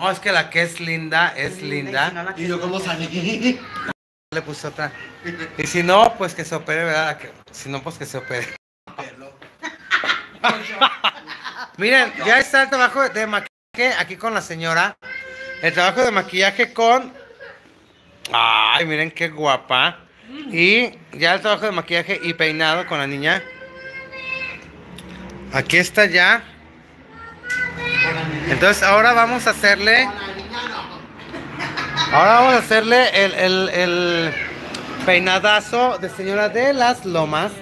No, es que la que es linda, es linda. Y yo como salí. Le puse otra. Y si no, pues que se opere, ¿verdad? Que- Si no, pues que se opere. Miren, ya está el trabajo de maquillaje aquí con la señora. El trabajo de maquillaje con. Ay, miren qué guapa. Y ya el trabajo de maquillaje y peinado con la niña. Aquí está ya. Entonces ahora vamos a hacerle. Ahora vamos a hacerle el, el, peinadazo de señora de las lomas.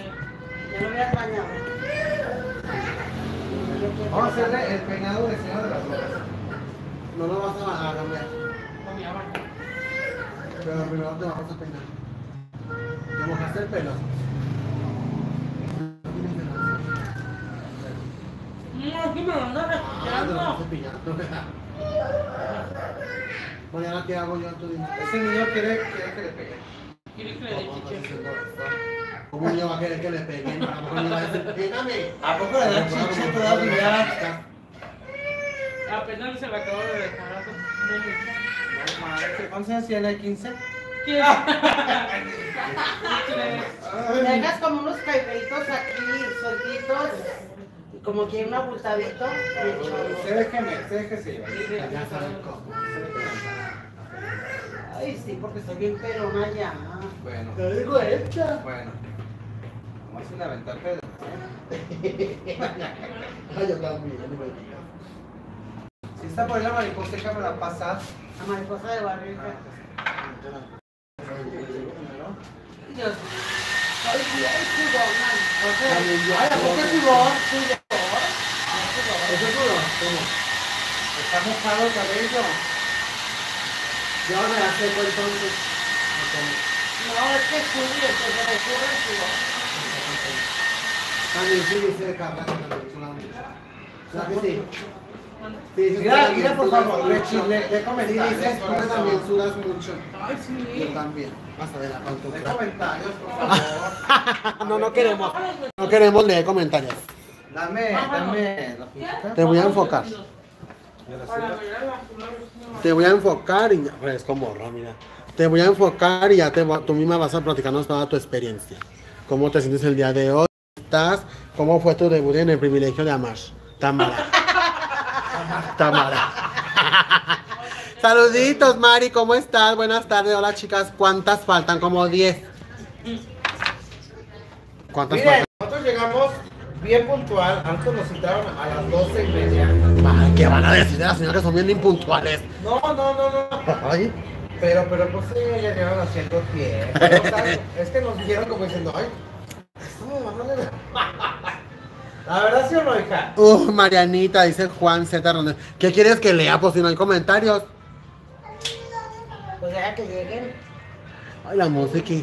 Vamos a hacerle el peinado de señora de las lomas. No lo vas a cambiar. Pero primero te vamos a peinar. ¿Te mojaste el pelo? No, aquí me lo ando Ah, te lo vas a respirando. cepillar. Mañana, ¿qué hago yo? Ese niño quiere, quiere que le pegue. Quiere que le dé ¿Cómo niño va a querer que le peguen? A niño va a decir, pégame. ¿A poco le da chiche todavía? Apenas se la acabo de dejar un minuto. ¿Cuántos años tiene? ¿15? ¿Quién? Tres. Dejas como unos caibeitos aquí, sueltitos. Como que una abultadito. Se déjeme, se déjese llevar. Ya saben cómo. Ay, sí, porque soy bien perona ya. Bueno, Te digo esta. bueno. Vamos a una ventaja de... Ay, yo también, no me digas. Si está por ahí la mariposa, me la pasas. La mariposa de barriga. Dios. Ay, sí, ay, sudor, man. O sea, ay, ¿a poco es sudor? Sudor. ¿Eso es duro? ¿Cómo? Está mojado el cabello. Yo me la seco entonces. No, es que sube, se me ocurre. También que. ¿Verdad que sí? Sí, Mira, que mira, por favor, mucho. le, le, le Sí, comentarios, dices tú que también sudas mucho. Ay, Yo también. Hasta de la Le pantufa. comentarios, por favor. No, no queremos. No queremos leer comentarios. Dame, dame la pijita. Te voy a enfocar. Te voy a enfocar y ya. pues, Es como morro, mira. Te voy a enfocar y ya te voy- tú misma vas a platicarnos toda tu experiencia. ¿Cómo te sientes el día de hoy? ¿Estás? ¿Cómo fue tu debut en el privilegio de amar? Tamara. Tamara. Saluditos, Mari, ¿cómo estás? Buenas tardes. Hola, chicas. ¿Cuántas faltan? Como 10. ¿Cuántas Miren, nosotros llegamos bien puntual. Antes nos citaron a las doce y media. Ay, ¿qué van a decir de las señoras que son bien impuntuales? No, no, no, no. Ay, Pero, pero pues sí, ya llevan haciendo tiempo. O sea, es que nos dijeron como diciendo, ay, esto me van a leer. La verdad sí o no, hija. Uh, Marianita, dice Juan Z. Ronel. ¿Qué quieres que lea? Pues si no hay comentarios. Pues ya que lleguen. Ay, la música.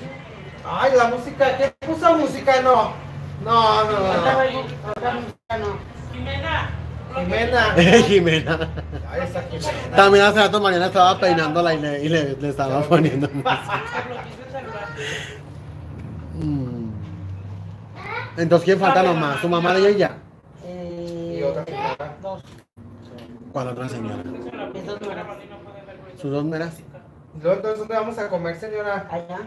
Ay, la música, ¿qué puso música? No. No, no, no. Jimena. Jimena. Jimena. Ay, esa Jimena. También hace rato Mariana estaba peinándola y le, y le, le estaba poniendo música. Mm. Entonces, ¿quién falta nomás? ¿Tu mamá de ella? Eh, Y otra señora. Dos. ¿Cuál otra señora? No eran. ¿Sus dos entonces, ¿dónde vamos a comer, señora? Allá.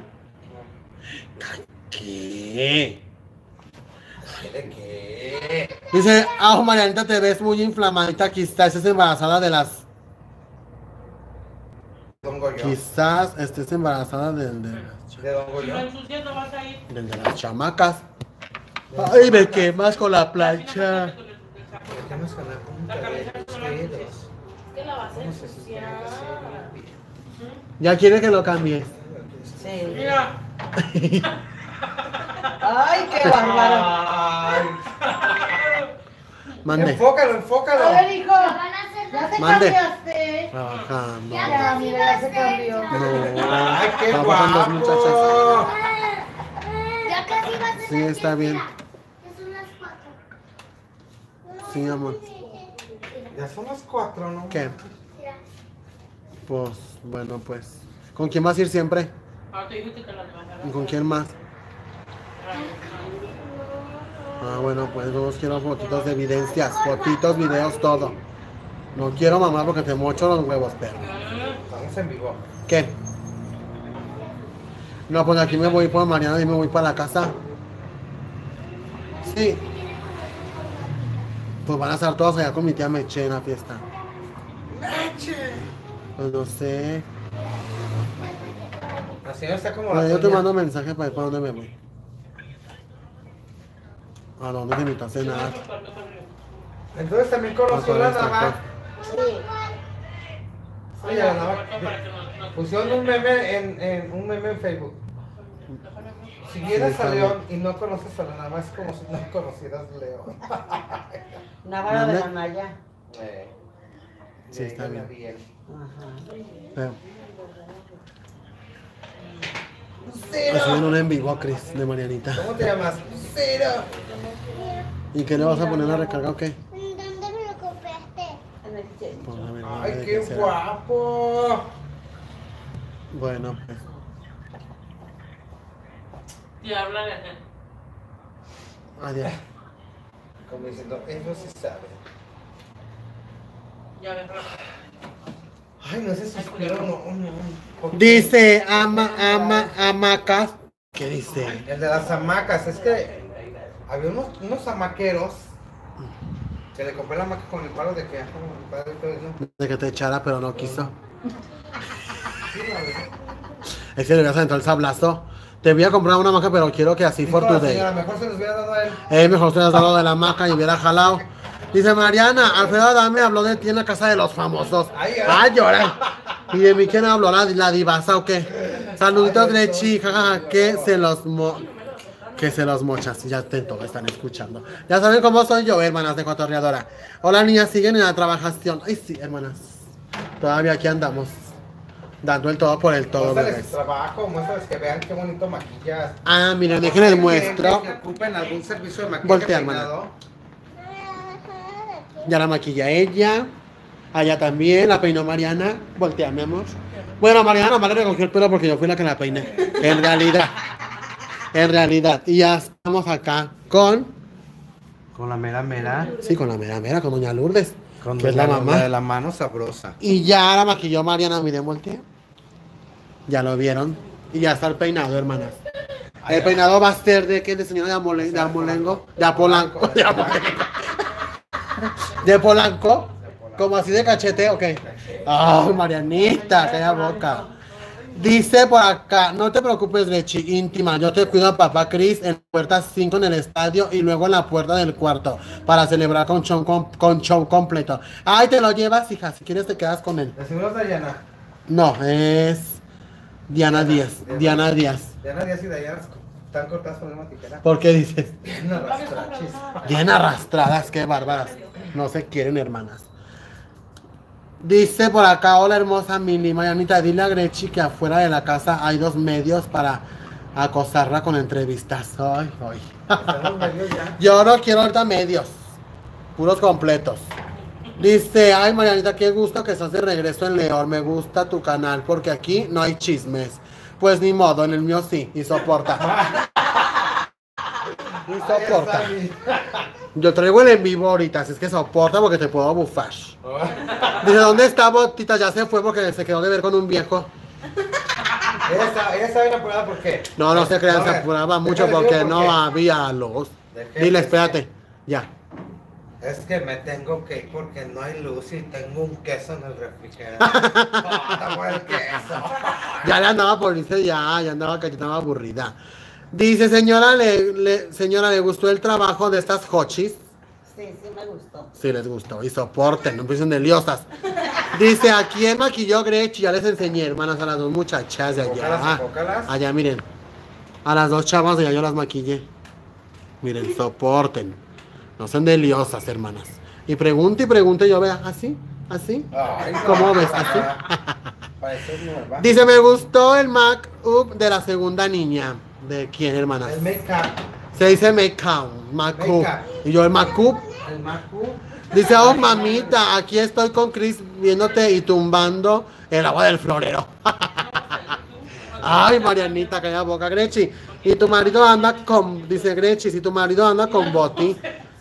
¿Qué? ¿De qué? Dice, ah, Marianita, te ves muy inflamadita, quizás estés embarazada de las... Don Goyo. Quizás estés embarazada del de, De Don Goyo. ir. del de las chamacas. Ay, me quemas con la plancha. Metemos con la punta de los dedos. que la vas a ¿Cómo se supone ensuciar. Ya quiere que lo cambie. Sí. Mira. Ay, qué bárbaro. Mande. Enfócalo, A ver, enfócalo. hijo. Ya te Mande. cambiaste. Trabajando. Ya, mira, ya se cambió. No. Ay, qué dos muchachas. guapo. Ya casi va a ser Sí, está bien. Ya son las cuatro. Sí, amor. Ya son las cuatro, ¿no? ¿Qué? Pues, bueno, pues. ¿Con quién vas a ir siempre? Ah, te dijiste que la ¿Y con quién más? Ah, bueno, pues todos quiero fotitos de evidencias, fotitos, videos, todo. No quiero mamá porque te mocho los huevos, perro. Estamos en vivo. ¿Qué? No, pues aquí me voy por Mariana y me voy para la casa. Sí. Pues van a estar todos allá con mi tía Meche en la fiesta. Pues no sé. La señora está como Bueno, la yo te mando mensaje para ver para dónde me voy. ¿A dónde te invitas a cenar? Entonces también conoció la Otra vez, Nava. Oye, la Nava. Pusieron un meme en, en un meme en Facebook. Si vienes Sí, a León y no conoces a la Nava, es como si no conocieras León. Navarra de la Naya. Eh, Sí, está bien. Ajá. Pero. Estoy en un en vivo, Cris, de Marianita. ¿Cómo te llamas? Cero. ¿Y qué le vas a poner la recarga o qué? ¿Dónde me lo compraste? En el che- Pues, Ay, ¿de qué guapo. Bueno, pues. Y hablan. Adiós. Como diciendo, eso sí sabe. Ya ves, Ay, no sé si suspiro no, no. ¿Por qué? Dice ama, ama, amacas. ¿Qué dice? El de las hamacas, es que había unos, unos hamaqueros que le compré la hamaca con el palo de que. De que te echara, pero no quiso. Es que le hubieras aventado el sablazo. Te voy a comprar una maca, pero quiero que así for today. mejor se los hubiera dado a él. Eh, mejor te has dado de la maca y hubiera jalado. Dice Mariana, Alfredo Adame habló de ti en la casa de los famosos. Ay, ay. Ay, llora. ¿Y de mí quién habló? ¿La, la divasa o qué? Saluditos, Ay, Grechi, jajaja, que se los mo... Que se los mochas, ya te todo están escuchando. Ya saben cómo soy yo, hermanas de Cotorreadora. Hola, niñas, siguen en la trabajación. Ay, sí, hermanas. Todavía aquí andamos. Dando el todo por el todo, Muéstrales trabajo, muéstrales que vean qué bonito maquillas. Ah, miren, déjenles muestro. Que ocupen algún servicio de maquillaje Voltea, hermana. Ya la maquilla ella. Allá también, la peinó Mariana. Voltea, mi amor. Bueno, Mariana le recogió el pelo porque yo fui la que la peiné. En realidad. En realidad. Y ya estamos acá con. Con la mera mera. Sí, con la mera mera, con Doña Lourdes. Con que es la de la mano sabrosa. Y ya la maquilló Mariana, miren, voltea. Ya lo vieron. Y ya está el peinado, hermanas. El peinado va a ser de qué? De señora de, Amole- de Amolengo. De Apolanco. De Amolengo. De Polanco. Como así de cachete, ok. Ay, Marianita, calla boca. Dice por acá, no te preocupes, Lechi, íntima. Yo te cuido a papá Chris en puerta 5 en el estadio y luego en la puerta del cuarto para celebrar con show, con show completo. Ay, te lo llevas, hija. Si quieres, te quedas con él. Decimos Dayana. No, es Diana Díaz. Diana Díaz. Diana Díaz y Dayana están cortadas con una tijera. ¿Por qué dices? Bien arrastrachis. Bien arrastradas, qué bárbaras. No se quieren, hermanas. Dice por acá, hola hermosa Mili, Marianita, dile a Grechi que afuera de la casa hay dos medios para acosarla con entrevistas. Ay, ay. Yo no quiero ahorita medios, puros completos. Dice, ay Marianita, qué gusto que estás de regreso en León, me gusta tu canal porque aquí no hay chismes. Pues ni modo, en el mío sí, y soporta. Y soporta. Yo traigo el en vivo ahorita, así es que soporta porque te puedo bufar. Dice, ¿dónde está Botita? Ya se fue porque se quedó de ver con un viejo. Ella apurada porque. No, no se crean, se apuraba mucho porque no por qué. había luz. Dile, espérate. Ya. Es que me tengo que ir porque no hay luz y tengo un queso en el refrigerador. Por el queso. Ya le andaba por irse, ya, ya andaba que estaba aburrida. Dice, señora, le, le- señora, ¿le gustó el trabajo de estas hochis? Sí, sí me gustó. Sí, les gustó. Y soporten, no empiecen de liosas. Dice, ¿a quién maquilló Grechi? Ya les enseñé, hermanas, a las dos muchachas de allá. Allá, miren. A las dos chavas de allá yo las maquillé. Miren, soporten. No sean de liosas, hermanas. Y pregunte y pregunte, yo vea, así, así. Ay, ¿Cómo no. ves? Así. Dice, me gustó el make up de la segunda niña. ¿De quién, hermanas? El make-up. Se dice make up, make up. Make-up. Y yo el make up. El macu. Dice, oh mamita, aquí estoy con Chris viéndote y tumbando el agua del florero. Ay, Marianita, calla boca, Grechi. Y tu marido anda con, dice Grechi, si tu marido anda con Boti,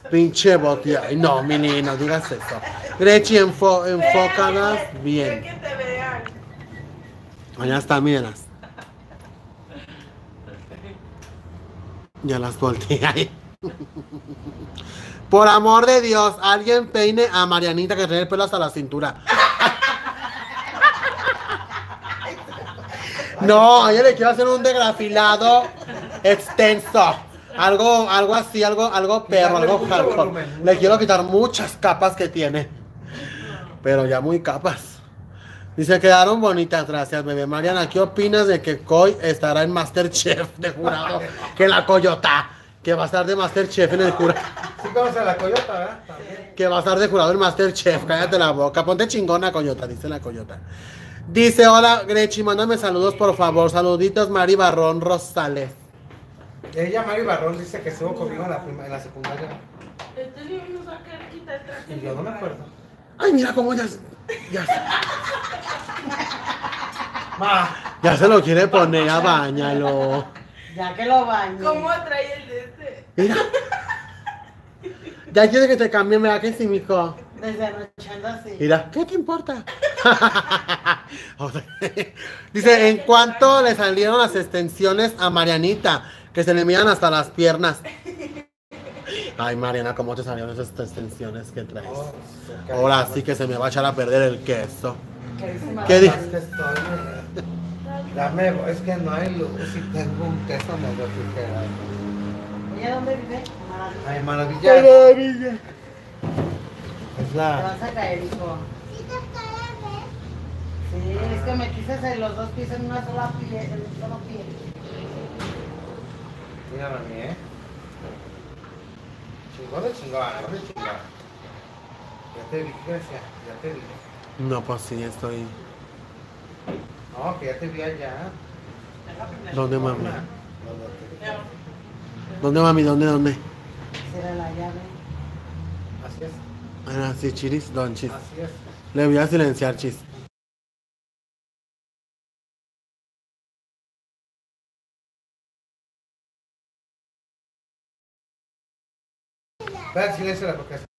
pinche Boti. Ay, no, mi niño, no digas eso. Grechi, enfo- enfócalas bien. Allá está, míralas. Ya las volteé ahí. Por amor de Dios, alguien peine a Marianita que tiene el pelo hasta la cintura. No, a ella le quiero hacer un degrafilado extenso. Algo, algo así, algo, algo perro, algo hardcore. Le quiero quitar muchas capas que tiene. Pero ya muy capas. Dice, quedaron bonitas, gracias, bebé. Mariana, ¿qué opinas de que Coy estará en Masterchef de jurado? Que la Coyota, que va a estar de Masterchef en el jurado. Sí conoce a la coyota, ¿verdad? También. Que va a estar de jurado en Masterchef. Cállate la boca. Ponte chingona, Coyota, dice la Coyota. Dice, hola, Grechi, mándame saludos, por favor. Saluditos, Mari Barrón Rosales. Ella, Mari Barrón, dice que estuvo conmigo en la, prima- en la secundaria. Este niño nos va a querer quitar el traje. Y yo no me acuerdo. Ay, mira cómo ya, ya, Ma, ya se lo quiere poner, ya bañalo. Ya que lo bañé. ¿Cómo trae el de este? Mira. Ya quiere que te cambie, ¿verdad que sí, mijo? Desde anochando así. Mira, ¿qué te importa? O sea, Dice, ¿en cuánto le salieron las extensiones a Marianita? Que se le miran hasta las piernas. Ay, Mariana, ¿cómo te salieron esas extensiones que traes? oh, Ahora sí que se me va a echar a perder el queso. ¿Qué Es dices? que estoy, me- Dame, es que no hay luz y tengo un queso en el refrigerador. ¿Ella dónde vive? Maravilla. Ay, maravilla. maravilla! Es Te la... vas a caer, hijo. Sí, es que me quise hacer los dos pisos en una sola piel, en un solo pie. Mírame a mí, ¿eh? Chingón de chingón, chingón de chingón. Ya te vi, Grecia, ya te vi. No, pues sí, estoy... No, que ya te vi allá. ¿Dónde, mami? ¿Dónde, mami? ¿Dónde, dónde? Será la llave. Así es, Ah, sí, chiris, don chis. así es. Le voy a silenciar, chis. Ve al silencio la porque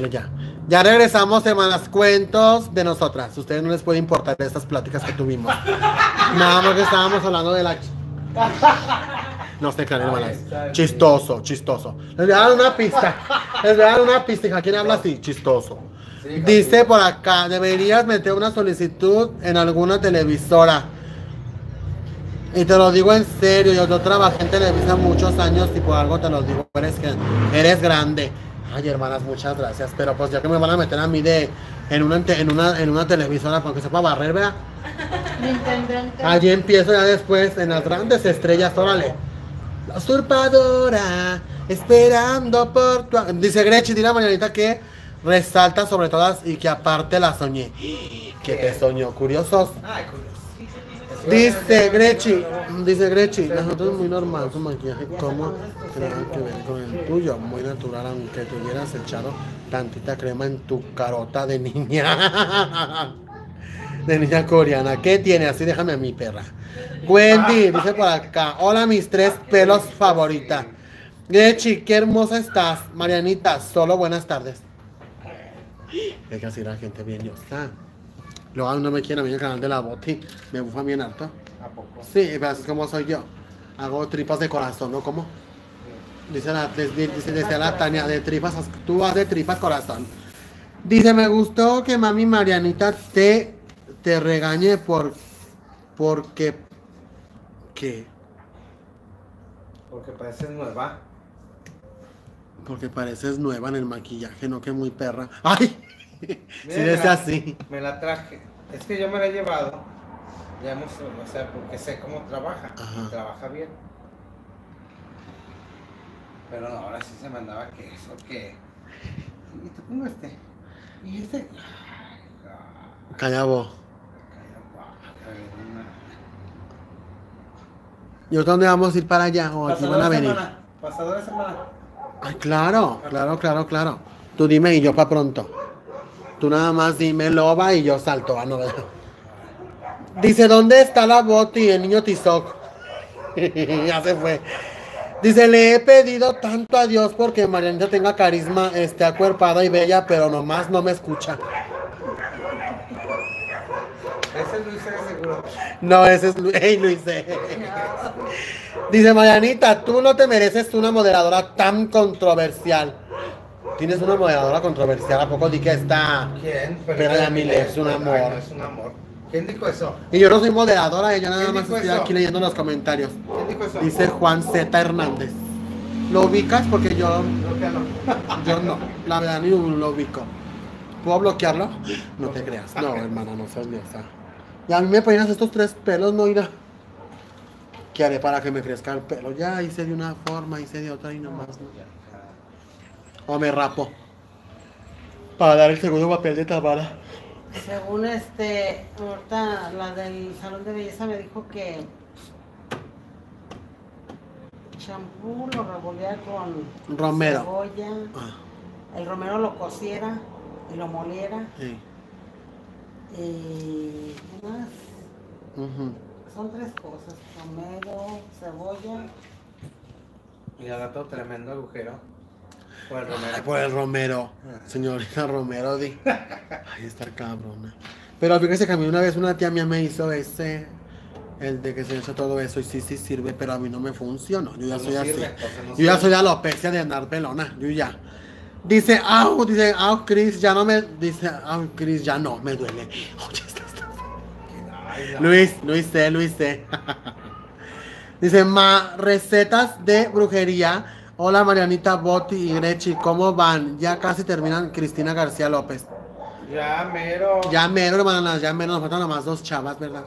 Ya, ya. Ya regresamos, hermanas, cuentos de nosotras. Ustedes no les puede importar estas pláticas que tuvimos. Nada más que estábamos hablando de la... No sé, crean, hermanas. Chistoso, chistoso. Les voy a dar una pista. Les voy a dar una pista. hija. ¿Quién habla así? Chistoso. Dice por acá, deberías meter una solicitud en alguna televisora. Y te lo digo en serio, yo, yo trabajé en Televisa muchos años y por algo te lo digo, eres que eres grande. Ay, hermanas, muchas gracias. Pero pues ya que me van a meter a mí de en una en una en una televisora para que sepa barrer, intendente. Allí empiezo ya después en las grandes estrellas, órale. La usurpadora, esperando por tu... Dice Grechi, dile a Mañanita que resalta sobre todas y que aparte la soñé. Que te soñó, curiosos. Ay, curioso. Dice Grechi, dice Grechi, nosotros muy normal tu maquillaje, ¿cómo tiene que ver con el tuyo? Muy natural, aunque te hubieras echado tantita crema en tu carota de niña. De niña coreana. ¿Qué tiene? Así déjame a mi perra. Wendy, dice por acá. Hola, mis tres pelos favorita. Grechi, qué hermosa estás. Marianita, solo buenas tardes. Es que así la gente bien yo está. Luego no me quiere a mí en el canal de la Boti. Me bufa bien harto. ¿A poco? Sí, pero así es como soy yo. Hago tripas de corazón, ¿no? ¿Cómo? Dice la, dice, dice- la Tania, de tripas, tú vas de tripas corazón. Dice, me gustó que mami Marianita te, te regañe por, porque, ¿qué? Porque pareces nueva. Porque pareces nueva en el maquillaje, no que muy perra. ¡Ay! Desde me la- así. Me la traje. Es que yo me la he llevado. Ya hemos, o sea, porque sé cómo trabaja. Ajá. y Trabaja bien. Pero no, ahora sí se me andaba que eso, que. Y te pongo este. Y este. Callabo. ¿Y ahorita dónde vamos a ir para allá? ¿O aquí van a venir? semana. Pasador de semana. Ay, claro, claro, claro, claro. Tú dime y yo pa' pronto. Tú nada más dime loba y yo salto. Ah, no. Dice, ¿dónde está la boti, el niño Tizoc? ya se fue. Dice, le he pedido tanto a Dios porque Marianita tenga carisma, esté acuerpada y bella, pero nomás no me escucha. Ese es Luis de seguro. No, ese es Lu- Ey, Luis. eh. Dice Marianita, tú no te mereces una moderadora tan controversial. Tienes una moderadora controversial, ¿a poco di que está? ¿Quién? Pero Yamile es un Ay, amor. no, es un amor. ¿Quién dijo eso? Y yo no soy moderadora, yo nada ¿Quién más estoy eso? aquí leyendo los comentarios. ¿Quién dijo eso? Dice Juan Z. Hernández. ¿Lo ubicas? Porque yo, no. yo no, la verdad ni lo ubico. ¿Puedo bloquearlo? No te creas. No, hermana, no seas diosa. Y a mí me peinas estos tres pelos, no irá. ¿Qué haré para que me crezca el pelo? Ya hice de una forma, hice de otra y nomás no. O me rapo. Para dar el segundo papel de Tamara. Según este, ahorita la del salón de belleza me dijo que champú lo revolvía con Romero. cebolla, Ah, el romero lo cociera y lo moliera. sí. Y ¿qué más? Son tres cosas, romero, cebolla. Y al rato tremendo agujero. Por el Ay, romero. por el Romero. Señorita Romero, di. Ay, está cabrona. Pero fíjese que a mí una vez una tía mía me hizo ese. El de que se hizo todo eso y sí, sí sirve, pero a mí no me funcionó. Yo ya No soy así. sirve, entonces no Yo ya soy alopecia de andar pelona. Yo ya. Dice, au, dice, au, Chris, ya no me. Dice, au, Chris, ya no, me duele. Oye, Ay, no. Luis, Luis C, Luis C. Dice, ma, recetas de brujería. Hola Marianita Botti y Grechi, ¿cómo van? Ya casi terminan Cristina García López. Ya, mero. Ya menos, hermanas, ya menos, nos faltan nomás dos chavas, ¿verdad?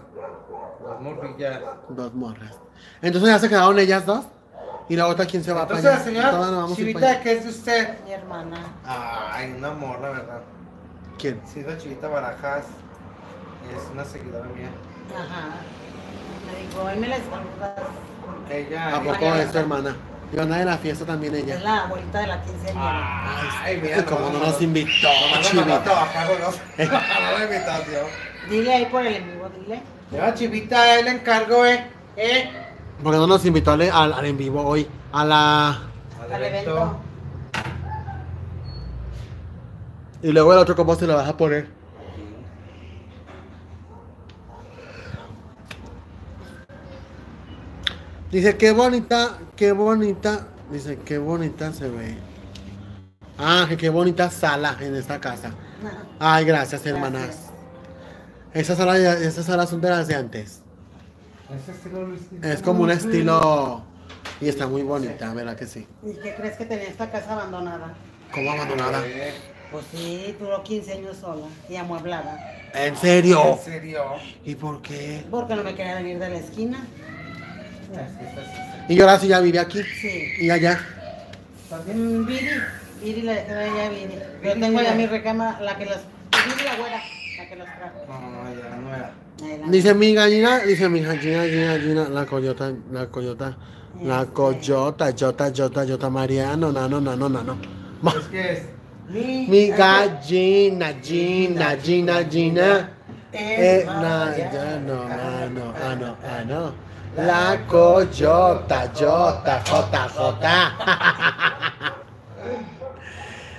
Las morrillas. Dos morras. Entonces ya se quedaron ellas dos. Y la otra, ¿quién se va Entonces para allá? señora Todas nos vamos a ir para Chivita. ¿qué es de usted? Mi hermana. Ay, un amor, la verdad. ¿Quién? Sí, la Chivita Barajas es una seguidora mía. Ajá. Me dijo, hoy me la saludas. Ella. ¿A poco es tu hermana? Y anda de la fiesta también Es ella. la abuelita de la quinceañera. Ay, Ay, como no nos invitó, Nomás nos mandó a Chivita. trabajar, ¿no? No la invitación. Dile ahí por el en vivo, dile. Ya, Chivita, él le encargo, ¿eh? ¿Eh? Porque no nos invitó al, al- al en vivo hoy. A la. Al evento. Y luego el otro, ¿cómo se lo vas a poner? Dice, qué bonita, qué bonita. Dice, qué bonita se ve. Ah, que qué bonita sala en esta casa. Ay, gracias, hermanas. Esas salas, ya- esas salas son de las de antes. Ese estilo Luis. Es como un estilo. Y está muy bonita, ¿verdad que sí? ¿Y qué crees que tenía esta casa abandonada? Como abandonada. Pues sí, duró 15 años sola y amueblada. ¿En serio? ¿En serio? ¿Y por qué? Porque no me quería venir de la esquina. Y ahora sí ya vive aquí. Sí. Y allá. Viri, Viri le dejé allá a Viri. Yo tengo ya mi recama, la que las. Viri la güera, la que las trajo. No, no, ya no era. Dice mi gallina, dice mi gallina, gallina, gallina, la coyota, la coyota, la Este. coyota, yota, yota, yota, Mariano, nano, nano, nano. Es que es. Mi, Mi gallina, gina, gina, gina. Eh, na, ya, no, ah, no, ah, no, ah, no. La coyota, yota, jota, jota.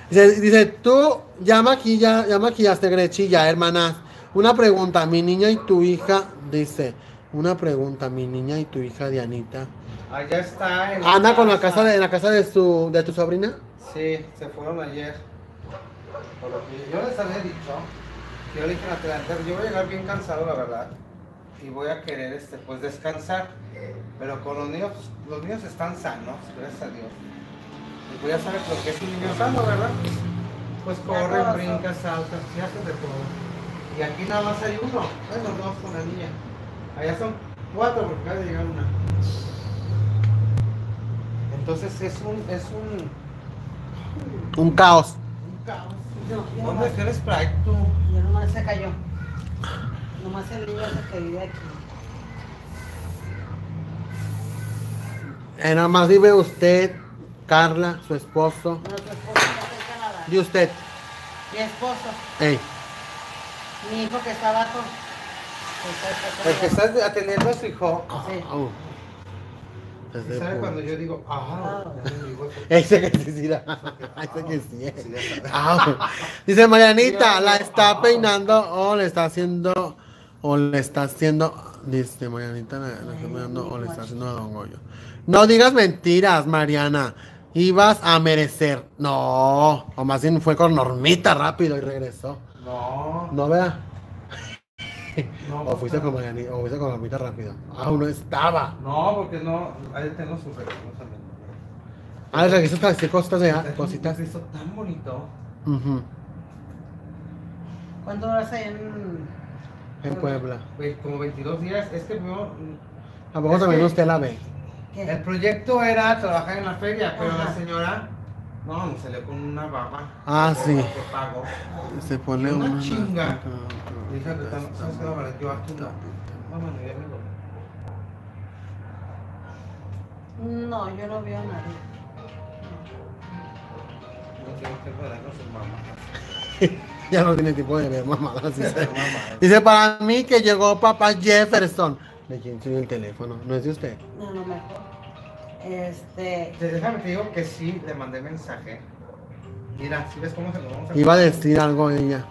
Dice, dice, tú ya maquilla, ya maquillaste Grechilla, hermanas. Una pregunta, mi niña y tu hija, dice, una pregunta, mi niña y tu hija Dianita. Allá está. En ¿Anda con la casa de, en la casa de su, de tu sobrina? Sí, se fueron ayer. Por lo que yo les había dicho que yo le dije a la yo voy a llegar bien cansado, la verdad. Y voy a querer este, pues descansar. Pero con los niños, pues, los niños están sanos, gracias a Dios. pues ya sabes lo que es un niño sano, ¿verdad? Pues corren, brincan, saltan, se hacen de todo. Y aquí nada más hay uno. Bueno, vamos con la niña. Allá son cuatro porque acaba de llegar una. Entonces es un, es un, Un caos. un caos. No, ¿Dónde el Sprite tú? yo nomás se cayó. Nomás el niño ese que vive aquí. Eh, nada más vive usted, Carla, su esposo. Nuestro esposo está en Canadá. Y usted. Mi esposo, Ey. mi hijo que está abajo. El que está atendiendo a su hijo. Sí. Au. Desde ¿Sabe cuando yo digo, ah, Ah. eso? Ese que sí. Ese que sí. Dice Marianita, la está peinando o le está haciendo, o le está haciendo, dice Marianita, la, la está peinando o le está haciendo a Don Goyo. No digas mentiras, Mariana. Ibas a merecer. No, o más bien fue con Normita rápido y regresó. No, No vea. no. O fuiste con Marianita, o fuiste con Normita rápido. Aún no estaba. No, porque no, ahí tengo su regalo también. Ah, le regresó hasta decir cositas de un cositas. Cristo tan bonito. Ujú, ¿Cuánto duras ahí en.? En Puebla. Como 22 días. Es que ¿A poco Es también que- usted la ve? ¿Qué? el proyecto era trabajar en la feria, pero Ajá. la señora, no, me salió con una baba. Ah, sí. Que pago. Se pone Una una. chinga. Dije, ¿sabes qué, Bárbara? Yo aquí no. Vámonos, ya me. No, yo no veo a nadie. No tengo dar con su mamá. Ya no tiene tiempo de ver mamadas. Dice, Mamá. dice para mí que llegó papá Jefferson. ¿De quién el teléfono? ¿No es de usted? No, no mejor. Este. Te- Déjame te digo que sí, le mandé mensaje. Mira, si ves cómo se lo vamos a Iba a decir algo ella.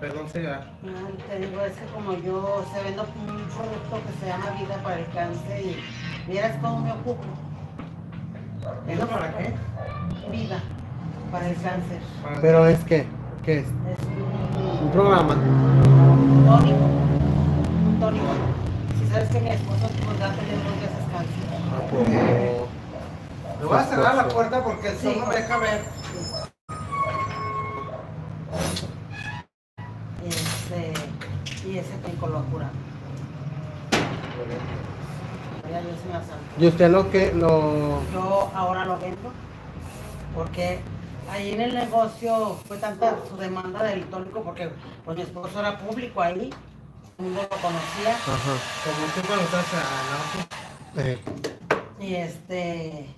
Perdón, señora. ah, Te digo, es que como yo se vendo un producto que se llama Vida para el Cáncer y vieras cómo me ocupo. ¿Eso para qué? Vida para el cáncer. Pero es que, ¿qué es? Es Un un, programa. un tónico. Un tónico. Si sabes que mi esposo pues, va a tener dos veces cáncer. Le voy a cerrar la puerta porque el sol Sí. no me deja ver. Este, y ese tónico lo santo. Y usted lo que, lo... Yo ahora lo vendo porque ahí en el negocio fue tanta su demanda del tónico porque pues mi esposo era público ahí, todo el mundo lo conocía Ajá. Como tú cuando estás a Eh, y este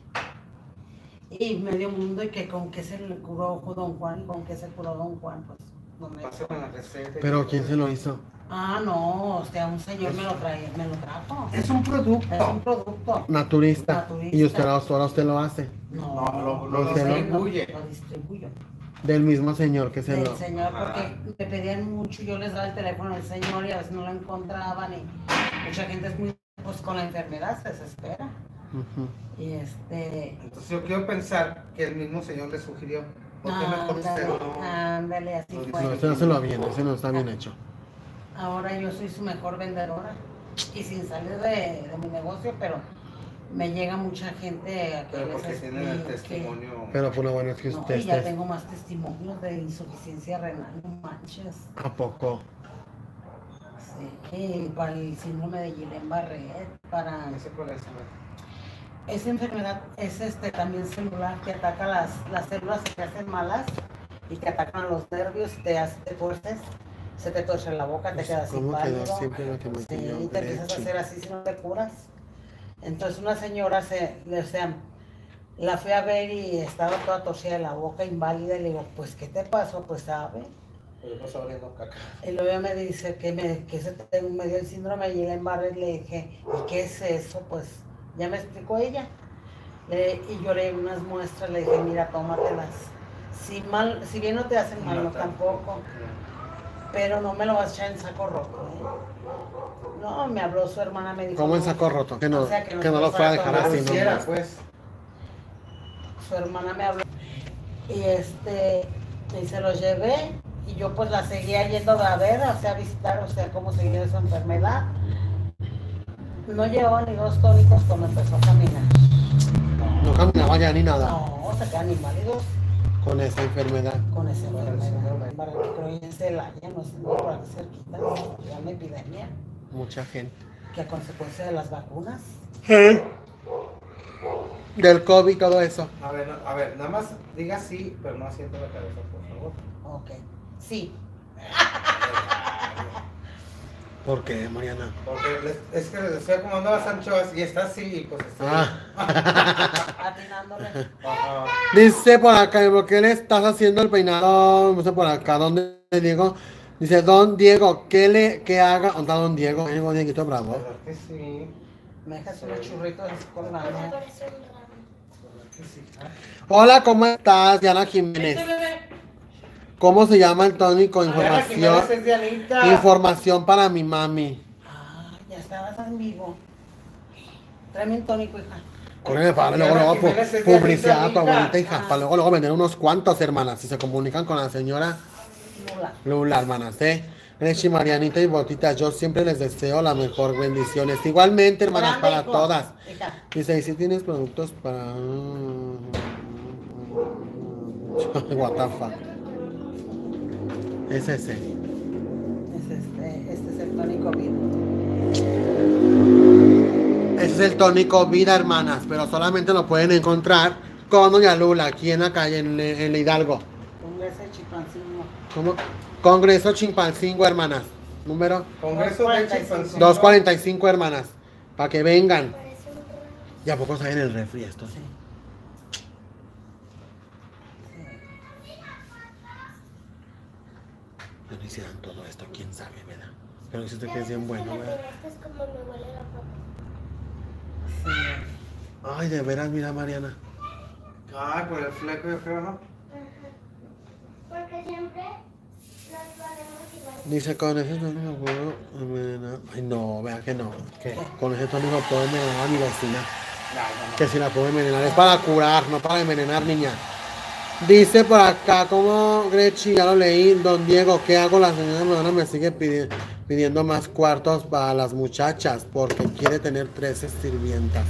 y medio mundo y que con qué se le curó Don Juan, con qué se curó Don Juan, pues no me- la pasé con la receta. pero ¿quién se lo hizo? Ah, no, o sea, un señor me lo trae, me lo trajo. Es un producto. Es un producto. Naturista. Naturista. Y usted ahora usted lo hace. No, No, lo- lo lo distribuye. Lo distribuyo. Del mismo señor que se del lo... señor porque me pedían mucho, yo les daba el teléfono del señor y a veces no lo encontraban y mucha gente es muy pues con la enfermedad se desespera y este Entonces yo quiero pensar que el mismo señor le sugirió. Porque mejor usted ándale, no. ándale, así no No, fue. ese no se lo bien, ese no está bien hecho. Ahora yo soy su mejor vendedora y sin salir de, de mi negocio, pero me llega mucha gente a que Pero les porque tienen el testimonio. Pero por lo bueno es que No, usted y ya tengo más testimonios de insuficiencia renal, no manches. ¿A poco? Sí, para el síndrome de Guillain-Barré, para sé cuál es. esa enfermedad es este también celular que ataca las, las células que te hacen malas y que atacan los nervios, te hace, te tuerces, se te tuerce la boca, te quedas sin ¿Cómo quedó pálido. que me Sí, y te empiezas a hacer así si no te curas. Entonces una señora se, o sea, la fui a ver y estaba toda torcida de la boca, inválida, y le digo, pues ¿qué te pasó? Pues sabe. Y luego me dice que me, que se tengo, me dio el síndrome de Guillain-Barré, le dije, ¿y qué es eso? Pues ya me explicó ella. Le- y yo le di unas muestras, le dije, mira, tómatelas. Si, mal, si bien no te hacen mal, no tampoco, pero no me lo vas a echar en saco roto. ¿eh? No, me habló su hermana, me dijo. ¿Cómo en no, saco roto? Que no, O sea, que que no no lo se fuera a puede dejar así, ¿no? Pues. su hermana me habló y este y se los llevé y yo pues la seguía yendo a ver, o sea, a visitar, o sea, cómo seguía esa enfermedad. No llevaba ni dos tónicos cuando empezó a caminar. No caminaba ya ni nada No, se quedan inválidos con esa enfermedad. con esa enfermedad. Para que creo en Celaya, no es por aquí cerquita, ya una epidemia Mucha gente. que a consecuencia de las vacunas. Del COVID, todo eso. A ver, no- a ver, nada más diga sí, pero no asiente la cabeza, por favor. Ok. Sí. ¿Por qué, Mariana? Porque les- es que les estoy acomodando las anchoas y está así y pues está. Ah. Atinándole. Dice por acá, ¿por qué le estás haciendo el peinado? No sé por acá, ¿dónde Diego? Dice, Don Diego, ¿qué le que haga? ¿Dónde está Don Diego? Diego Dieguito Bravo. ¿Verdad que sí? Me dejas unos churritos así con la Me parece un ramo. ¿Verdad que sí? Hola, ¿cómo estás? Diana Jiménez. ¿Cómo se llama el tónico? Información. Información para mi mami. Ah, ya estabas en vivo. Tráeme un tónico, hija. Corre para luego, luego pu- publicidad a tu abuelita, hija. Ah. Para luego, luego vender unos cuantos, hermanas. Si se comunican con la señora Lula. Lula, hermanas, ¿eh? Lechi, Marianita y Botita, yo siempre les deseo la mejor bendiciones. Igualmente, hermanas, para hijo. todas. Dice, ¿y si tienes productos para...? What the fuck. Es ese. Es este, este es el tónico vivo. Ese es el tónico vida, hermanas, pero solamente lo pueden encontrar con Doña Lula, aquí en la calle, en, en Hidalgo. Con ese chimpancino. ¿Cómo? Congreso Chimpancingo, hermanas. Número Congreso de Chimpancingo. 245, hermanas. Para que vengan. ¿Y a poco saben el refri esto? Sí. Ya no hicieran todo esto, quién sabe, ¿verdad? Pero dice que es bien bueno, ¿verdad? Esta es como me huele la boca. Sí. Ay, de veras, mira, Mariana. Ay, por el fleco yo creo, ¿no? Porque siempre nos igual. Dice, con ese tónico puedo envenenar. Ay, no, vea que no. ¿Qué? Con ese tónico puedo envenenar a mi vecina. Que si la puedo envenenar es para curar, no para envenenar, niña. Dice por acá, como Grechi, ya lo leí, don Diego, ¿qué hago? La señora Madonna me sigue pidi- pidiendo más cuartos para las muchachas porque quiere tener 13 sirvientas.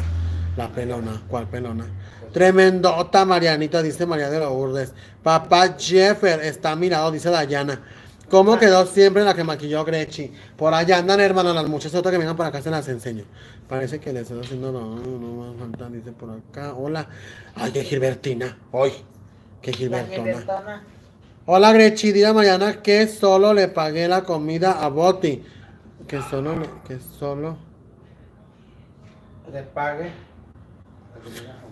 La pelona, ¿cuál pelona? Tremendota, Marianita, dice María de Lourdes. Papá Jeffer está mirado, dice Dayana. ¿Cómo quedó siempre la que maquilló Grechi? Por allá andan, hermano, las muchachas otras que vengan por acá se las enseño. Parece que les estoy haciendo no, no falta, dice por acá. Hola. Ay, Gilbertina. Hoy. Gilbertona. Gilbertona. Hola Grechi, dile a Mariana que solo le pagué la comida a Boti. Que solo, le- que solo, Le pague.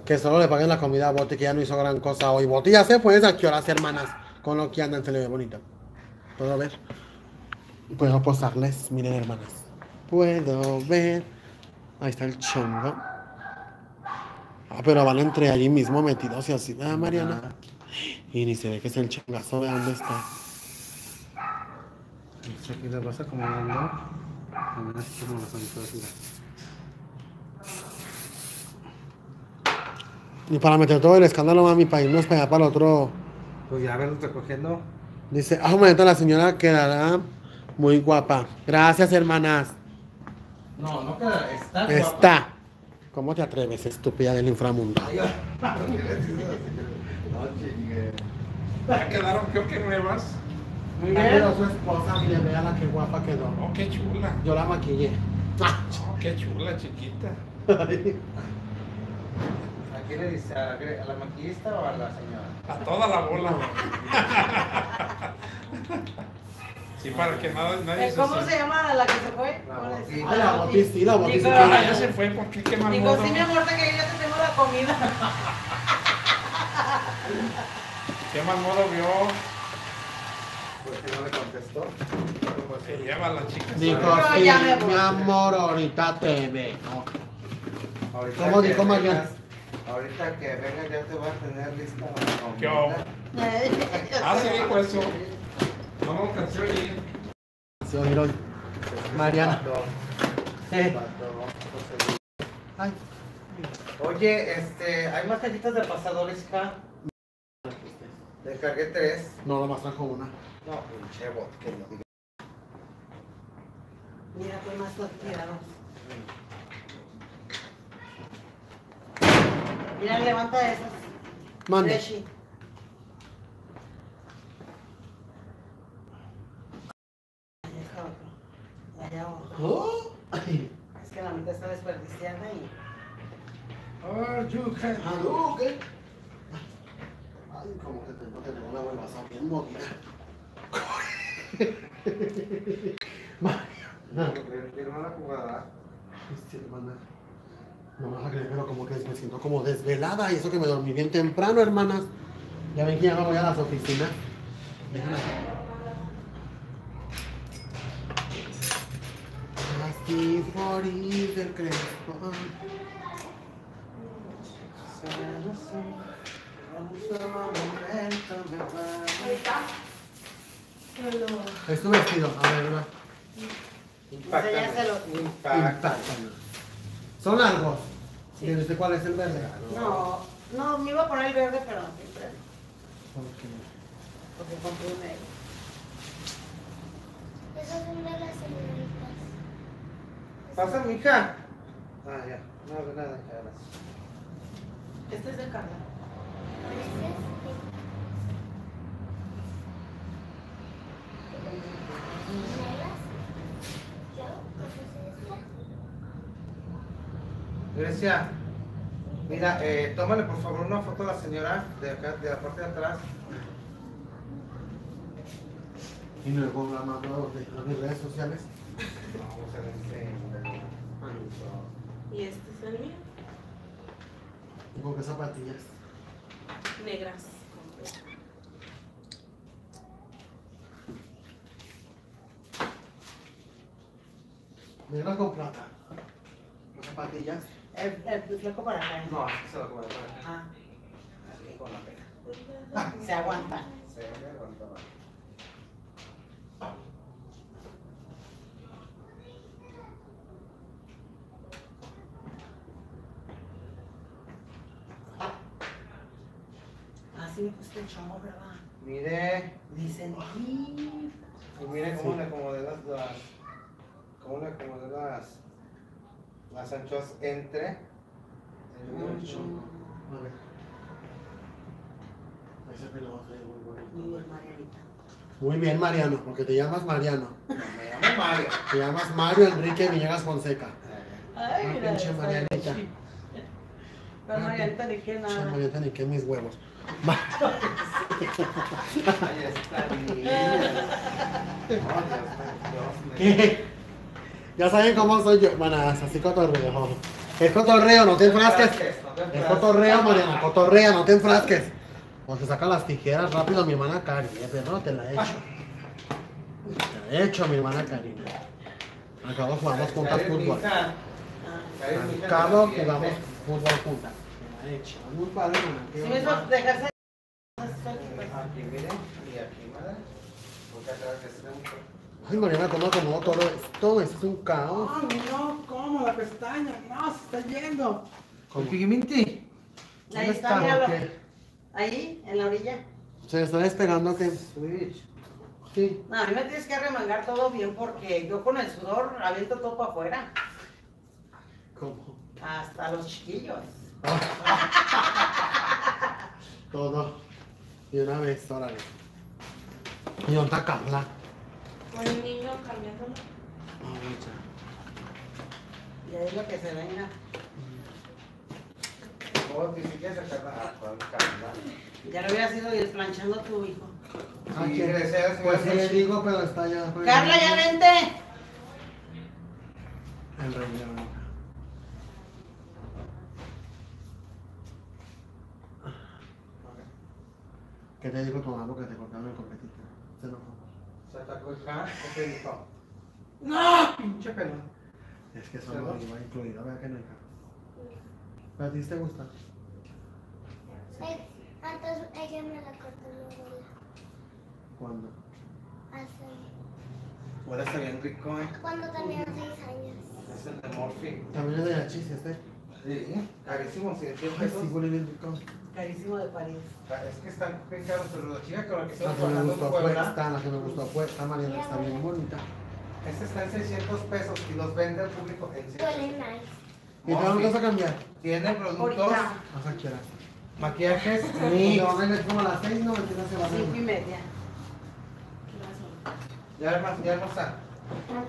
que solo le paguen la comida a Boti, que ya no hizo gran cosa hoy. Boti ya se fue, ¿a qué horas, hermanas? Con lo que andan, se le ve bonito. ¿Puedo ver? Puedo posarles, miren, hermanas. Puedo ver. Ahí está el chongo. Ah, pero van entre allí mismo metidos y así. Ah, Mariana. Y ni se ve que es el chongazo. ¿De dónde está? Aquí le vas acomodando. A ver, así como las mira. Y para meter todo el escándalo, mami, para irnos para allá, para el otro. Pues ya verlos recogiendo. Dice, ah, un momento, la señora quedará muy guapa. Gracias, hermanas. No, no queda. Está. Está. ¿Cómo te atreves, estúpida del inframundo? Ya quedaron, creo que nuevas. Muy bien. quedó su esposa, mire, vea la que guapa quedó. Oh, qué chula. Yo la maquillé. Oh, qué chula, chiquita. ¿A quién le dice? ¿A la, la maquillista o a la señora? A toda la bola. Sí, para que nada, nadie Eh, se ¿Cómo se llama la que se fue? La. Ay, la Boti, sí, la Boti sí Digo, quiere. Ah, ya se fue, ¿por qué? Qué mal Digo, sí, mi amor, te que yo ya te tengo la comida. Qué mal modo vio. Pues que no le contestó. Pues, Se lleva la chica. Dijo, sí, me mi amor, ahorita te veo. Ahorita ¿Cómo dijo vengas- Ahorita que venga ya te voy a tener lista la ¿Qué. Ah, sí dijo eso. No lo alcancé a. Se oyeron. Mariana. Eh. Ay, Oye, este, ¿hay más cajitas de pasadores acá? Le cargué tres. no, nomás trajo una. No, pinche bot, que diga. Mira, pues más tirados. Mira, levanta esas. Mande. Allá. Oh. Es que la mitad está desperdiciada y. Hadouken. Ay, como que tengo que tener una buena bien movida. María. Firma la jugada. Este, hermana. No me vas a creer, pero como que me siento como desvelada y eso que me dormí bien temprano, hermanas. Ya ven que ya voy a las oficinas. Así por ir del crespo. Es tu vestido, a ver, ¿verdad? Impacta. Son largos. Sí. ¿Y este cuál es el verde? No, no, me iba a poner el verde, pero siempre. Porque Porque compré un negro. Esas son de las señoritas. Pasa, mija. Ah, ya. No, de nada, ya gracias. Este es de Carla. Grecia, mira, eh, tómale por favor una foto a la señora de acá, de la parte de atrás. Y luego la mando de a mis redes sociales. Vamos a ver Y este es el mío. ¿Y con qué zapatillas? Negras. Negras con plata. Las zapatillas. El, el fleco para acá. No, se lo voy a poner. Ah, Aquí con la pena. se aguanta. Se me Así me. Mire, Dicen, "Y". y mire cómo le acomodé las, las cómo le acomodé las las anchoas entre el mucho. A ver. Ese pelo va a salir muy bonito. Muy bien, Marianita. Muy bien, Mariano, porque te llamas Mariano. No, me llamo Mario. Te llamas Mario Enrique Villegas Fonseca. Ay, pinche Marianita. Pero Marianita ni que nada. Marianita, ni qué mis huevos. ¿Qué? Ya saben cómo soy yo. Bueno, es así cotorreo. Es cotorreo, no te enfrasques. Es cotorreo, Mariana, cotorrea, no te enfrasques. Te sacan las tijeras rápido, mi hermana Cari, eh, pero no te la he hecho. Te la he hecho, mi hermana Karina. Al cabo jugamos juntas fútbol. mija. Caer, mija, Al cabo en el jugamos fútbol juntas. La. Muy padre, qué Si dejarse. Aquí, miren, y aquí, madre. Porque atrás que se mucho. Ay, Mariana, ¿cómo acomodo todo esto? Esto es un caos. Ay, no, ¿cómo? La pestaña. No, se está yendo. ¿Cómo? Pigmenti. Ahí ¿Dónde está, está? míralo. ¿Qué? Ahí, en la orilla. Se está despegando que. Switch. Sí. No, a mí me tienes que remangar todo bien porque yo con el sudor aviento todo para afuera. ¿Cómo? Hasta los chiquillos. Todo. Y una vez, órale. ¿Y dónde está Carla? Con el niño cambiándolo. Ya. Y ahí lo que se venga. Oh, ni siquiera se. Ah, calma. Ya lo hubiera sido desplanchando tu hijo. ¿A Sí, gracias, Pues sí le digo, pero está ya. Carla, ya vente. El rey León. ¿Qué te dijo tu mamá que te cortaron el competito? Se enojó. Se atacó el can. ¿Qué dijo? ¡No! Pinche pelón. Es que eso ¿Se no enojó? iba incluido, vea que no hay carro. ¿Pero a ti te gusta? Antes ella me la cortó mi abuela. ¿Cuándo? Hace- Huele está bien rico, eh. Cuando tenía seis años. Es el de Morphy. También es de la chis, este. Sí, carísimo, 100 Ay, pesos. sí, huele bien rico. Carísimo de París. Es que están bien caros, pero la chica con la que estamos trabajando en gustó fue Puebla, esta, la que me gustó fue esta Mariana, está bien bonita. esta está en 600 pesos y los vende al público en 100 Huele nice. ¿Y no te vas a cambiar? Tiene productos, Ahorita. Hasta que quieras. maquillajes, van a ir como a las 6, no, mentira, se va a Cinco y ir. media. Ya ya hermosa.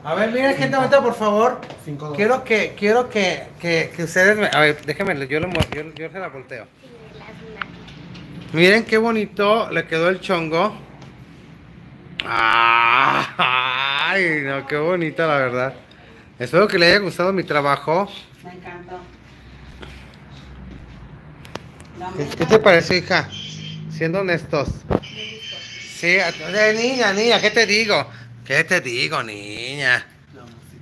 A ver, miren, gente bonita, por favor. Cinco, dos. Quiero que, quiero que, que, que ustedes me. A ver, déjenme, yo, muevo, yo, yo se la volteo. Miren qué bonito le quedó el chongo. Ay, no, qué bonita la verdad. Espero que le haya gustado mi trabajo. Me encantó. ¿Qué, qué te parece, hija? Siendo honestos. Sí, niña, niña, ¿qué te digo? ¿Qué te digo, niña?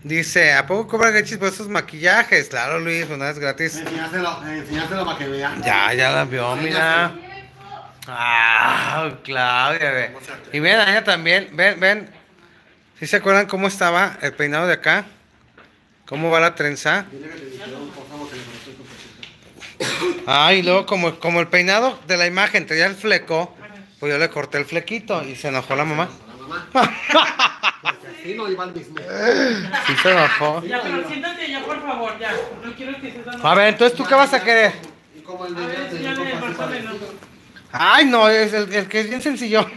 Dice, ¿a poco cobran gratis por esos maquillajes? Claro, Luis, una vez gratis. Enseñáselo, enseñáselo para que vean. Ya, ya la vio, mira. Ah, Claudia, ve. Y ven, ella también, ven, ven. ¿Sí se acuerdan cómo estaba el peinado de acá? ¿Cómo va la trenza? Dile que te dijeron, por favor, que le conozco tu cosita. Ah, y luego como, como el peinado de la imagen tenía el fleco, pues yo le corté el flequito y se enojó la mamá. Mamá. Porque así no iba el business. Sí se enojó. Ya, pero siéntate ya, por favor, ya. No quiero que estés dando. A ver, entonces tú qué vas a querer? Y como el A ver, video te dijo. Ay, no, es el, el que es bien sencillo.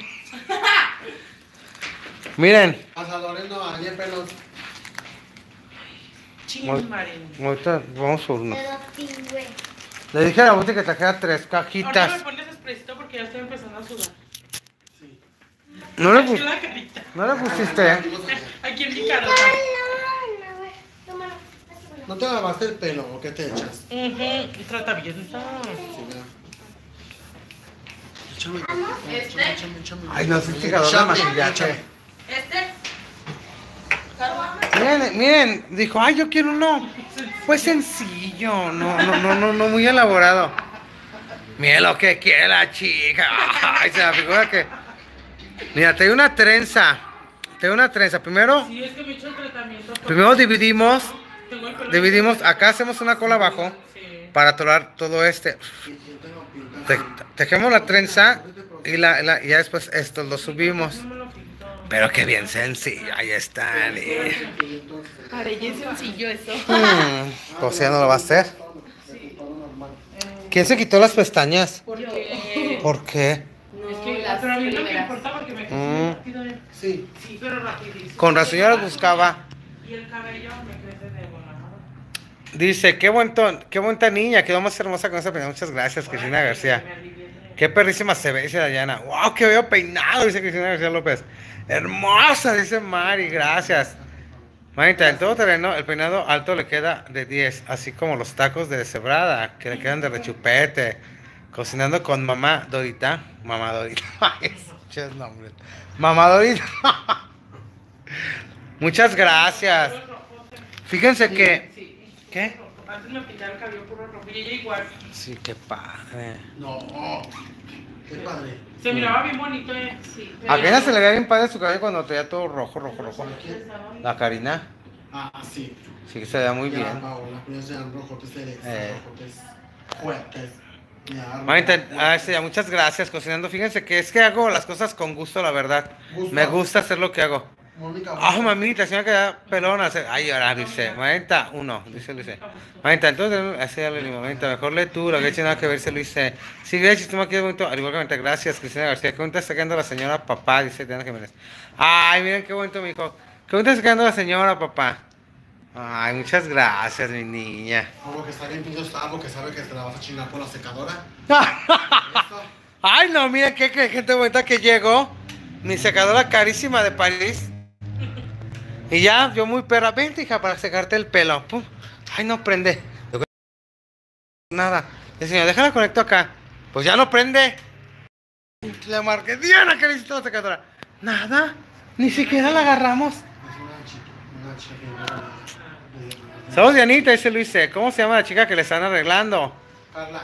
Miren, Pasadores no, ayer pelos. Ching, Marín. ahorita vamos por uno. Le dije a la Buti que trajera tres Ahorita me cajitas. pones spraycito porque ya estoy empezando a sudar. No le, pus- no le pusiste, ¿eh? Aquí en mi cara. ¿No te lavaste el pelo o qué te echas? Y trata bien. Échame, Este. échame, échame, échame. Ay, no, es fijador de maquillaje. Este. Miren, miren, dijo, ay, yo quiero uno. Pues sencillo, no, no, no, no, no muy elaborado. Miren lo que quiere la chica. Ay, se la figura que. Mira, te doy una trenza. Te doy una trenza. Primero, Sí, es que me he hecho el tratamiento. por- primero dividimos, dividimos, acá hacemos una cola abajo Sí. para atorar todo este. Te- Tejemos la trenza y, la, la- y ya después esto lo subimos. Pero qué bien sencillo, ahí está. Para ella es sencillo eso. Hmm, pues ya no lo va a hacer. ¿Quién se quitó las pestañas? Porque ¿Por qué? Es que, las pero a mí no me primeras. importa porque me Mm. crece rápido. eh. Sí. Sí, pero rapidísimo. Con razón yo las buscaba. Y el cabello me crece de volada. Dice, qué buen ton- qué bonita niña, quedó más hermosa con esa peinada. Muchas gracias, Cristina García. Qué perrísima se ve, dice Dayana. Wow, qué veo peinado, dice Cristina García López. Hermosa, dice Mari, gracias. Manita, el todo terreno, el peinado alto le queda de 10, así como los tacos de cebrada, que le quedan de rechupete. Cocinando con mamá Dorita. Mamá Dorita. Muchos nombres. Mamá Dorita. Muchas gracias. Fíjense que. ¿Qué? Antes me pintaba el cabello puro rojo y ella igual. Sí, qué padre. No. Qué padre. Se miraba bien bonito, eh. Sí. A Karina se le veía bien padre su cabello cuando traía todo rojo, rojo, rojo. La Karina. Ah, sí. Sí que se veía muy Ya, bien. Paola, ya sean de. Ya, rojotes. ah, sí, muchas gracias cocinando. Fíjense que es que hago las cosas con gusto, la verdad. Me gusta hacer lo que hago. Ah, mamita, se me queda pelona. Ay, ahora dice, manita, uno, dice Luis. Manita, entonces, así ya le digo, manita, mejor lo que tiene nada que ver, se Luis. Sí, gracias, tú me quedas bonito. Al igual que manita, gracias, Cristina García. Qué bonita está quedando la señora papá, dice Diana Jiménez. Ay, miren qué bonito, mi hijo. Qué bonita está quedando la señora papá. Ay, muchas gracias, mi niña. Como que está limpio está porque sabe que te la vas a chingar por la secadora. Ay, no, mira qué, qué gente bonita que llegó. Mi secadora carísima de París. Y ya, yo muy perra. Vente, hija, para secarte el pelo. Pum. Ay, no prende. Nada. El señor, déjala conecto acá. Pues ya no prende. Le marqué, Diana, que necesito la secadora. Nada. Ni siquiera la agarramos. Es una chica. Una chica Somos Dianita, dice Luis. ¿Cómo se llama la chica que le están arreglando? Carla.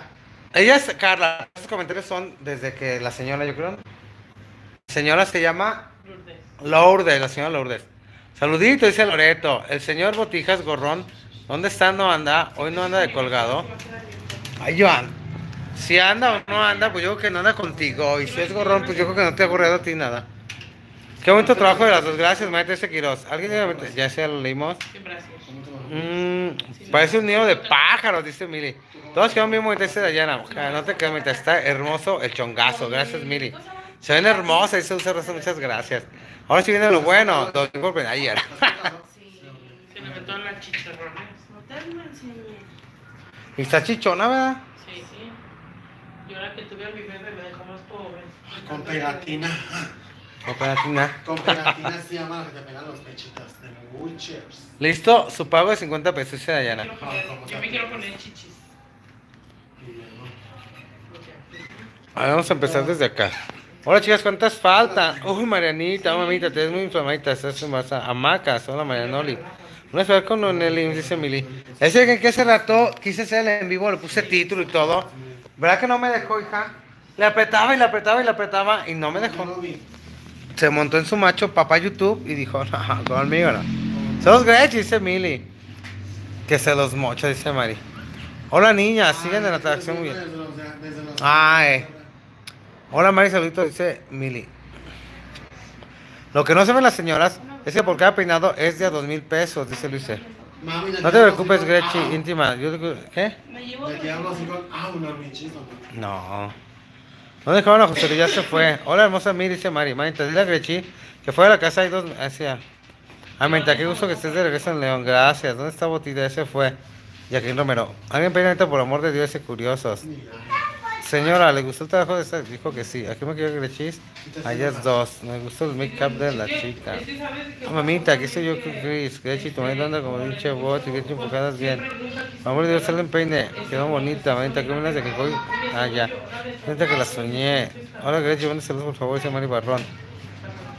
Ella es Carla. Estos comentarios son desde que la señora, yo creo. La señora se llama Lourdes. Lourdes, la señora Lourdes. Saludito, dice Loreto. El señor Botijas Gorrón, ¿dónde está? No anda. Hoy no anda de colgado. Ay, Joan. Si anda o no anda, pues yo creo que no anda contigo. Y si es gorrón, pues yo creo que no te ha gorreado a ti nada. Qué bonito trabajo de las dos. Gracias, maestra ese Quiroz. ¿Alguien ya, ya se lo leímos? Siempre así. Mm, parece un nido de pájaros, dice Mili. Todos quedan bien bonitos, dice Dayana. No te quedes, mientras está hermoso el chongazo. Gracias, Mili. Se ven hermosas, dice Usa Rosa, muchas gracias. Ahora sí viene lo bueno. Don Golpe, ayer. Se le metió las chicharrones. No te enseñé. Y está chichona, ¿verdad? Sí, sí. Y ahora que tuve a mi bebé me dejó más pobre. Con pegatina. Operatina. Con pegatina se llama la que te pegan los pechitos de Witchers. Listo, su pago de 50 pesos, dice Dayana. Poner- Yo me quiero poner chichis. A ver, vamos a empezar desde acá. Hola chicas, ¿cuántas faltan? Uy, Marianita, mamita, te ves muy inflamadita, estás más hamacas. Hola Marianoli. Una vez con Nelly, dice Mili. Ese que, que hace rato quise hacer el en vivo, le puse título y todo. ¿Verdad que no me dejó, hija? Le apretaba y le apretaba y le apretaba y no me dejó. Se montó en su macho papá YouTube y dijo, no, conmigo no. Son los Gretsch, dice Mili. Que se los mocha, dice Mari. Hola niñas, siguen en la atracción muy bien. Desde los- desde los- Ah, eh. Hola Mari, saludito, dice Mili. Lo que no se ven las señoras es que por cada peinado es de a dos mil pesos, dice. Mami, No te preocupes, Grechi, íntima. Yo digo, ¿Qué? Me llevo. Ah. No. No dejaron a José Luis, ya se fue. Hola hermosa Miri, dice Mari. Manita, dile a Grechi que fue a la casa hay dos. Hacia. Ah, Manita, qué gusto que estés de regreso en León. Gracias. ¿Dónde está Botita? Ese fue. Joaquín Romero. Alguien ahorita, por amor de Dios, ese curiosos. Señora, ¿le gustó el trabajo de esta? Dijo que sí. Aquí me quedo Grechis. Allá es dos. Me gustó el make-up de la chica. Que que Ah, mamita, aquí estoy yo, Chris. Grechi, tu marido anda como pinche bot y Grechi empujadas bien. Amor de Dios, sale en peine. Quedó bonita, mamita. ¿Qué me de que hoy? Ah, ya. Neta que la soñé. Hola, Grechi, buenos saludos, por favor, dice Mari Barrón.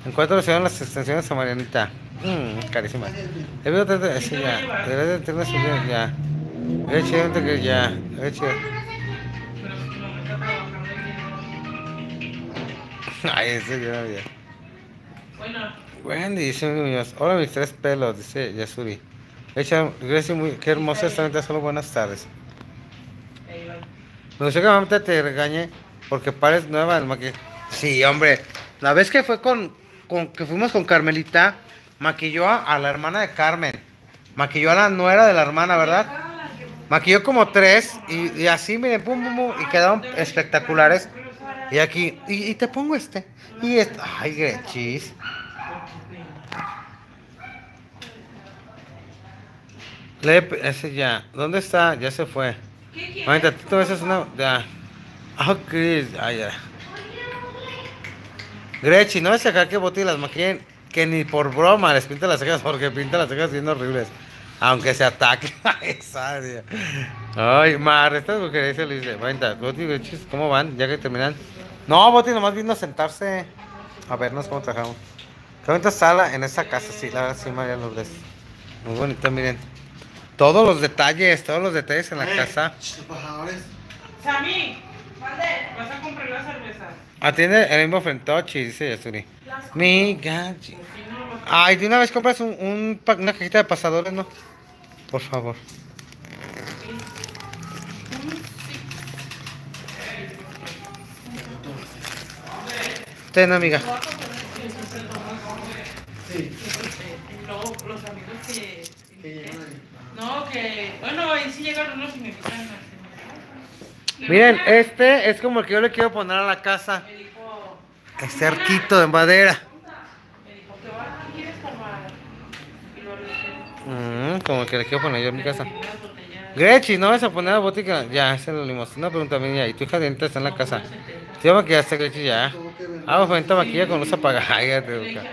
¿En cuánto le hicieron las extensiones a Marianita? Mmm, carísimas. He visto tanto. Sí, ya. Debería de tener una ya. Grechi, vente que ya. Grechi. Ay, ese ya no había. Bueno, Wendy, dice Muñoz. Hola, mis tres pelos, dice Yasuri. Echa, Grecia, muy, qué hermosa esta neta, solo buenas tardes. Me gustaría que mamá te regañe porque pares nueva del maquillaje. Sí, hombre. La vez que fue con, con- que fuimos con Carmelita, maquilló a, a la hermana de Carmen. Maquilló a la nuera de la hermana, ¿verdad? Maquilló como tres y, y así, miren, pum, pum, pum, y quedaron espectaculares. Y aquí, y, te pongo este. Y este. Ay, Grechis. Ese ya. ¿Dónde está? Ya se fue. Mamita, tú te ves una. Ya. Ah, Chris. Ay, ya. Grechi, no es acá que Boti las maquillen. Que ni por broma les pinta las cejas porque pinta las cejas bien horribles. Aunque se ataque. Ay, Sadia. Ay, Mar, estas mujeres se le dice. ¿cómo van? Ya que terminan. No, Boti nomás vino a sentarse a vernos cómo trabajamos. Qué bonita sala en esa casa, sí, la verdad, sí, María Lourdes. Muy bonita, miren. Todos los detalles, todos los detalles en la Eh, casa. Sammy, vas a comprar las cervezas. Atiende el mismo Frentochi, dice Yasuri. Mi gachi. Ay, de una vez compras un, un una cajita de pasadores, ¿no? Por favor. Ten, amiga. Miren, este es como el que yo le quiero poner a la casa. Dijo. Este arquito de madera. Me dijo. Mm, como el que le quiero poner yo en mi casa. Grechi, ¿no vas a poner la botica? Ya, ese lo limos. Una pregunta mía. ¿Y tu hija de está en la casa? ¿Te va a maquillaste, Grechi, ya? Ah, pues maquilla con luz apagada. Ya te educa.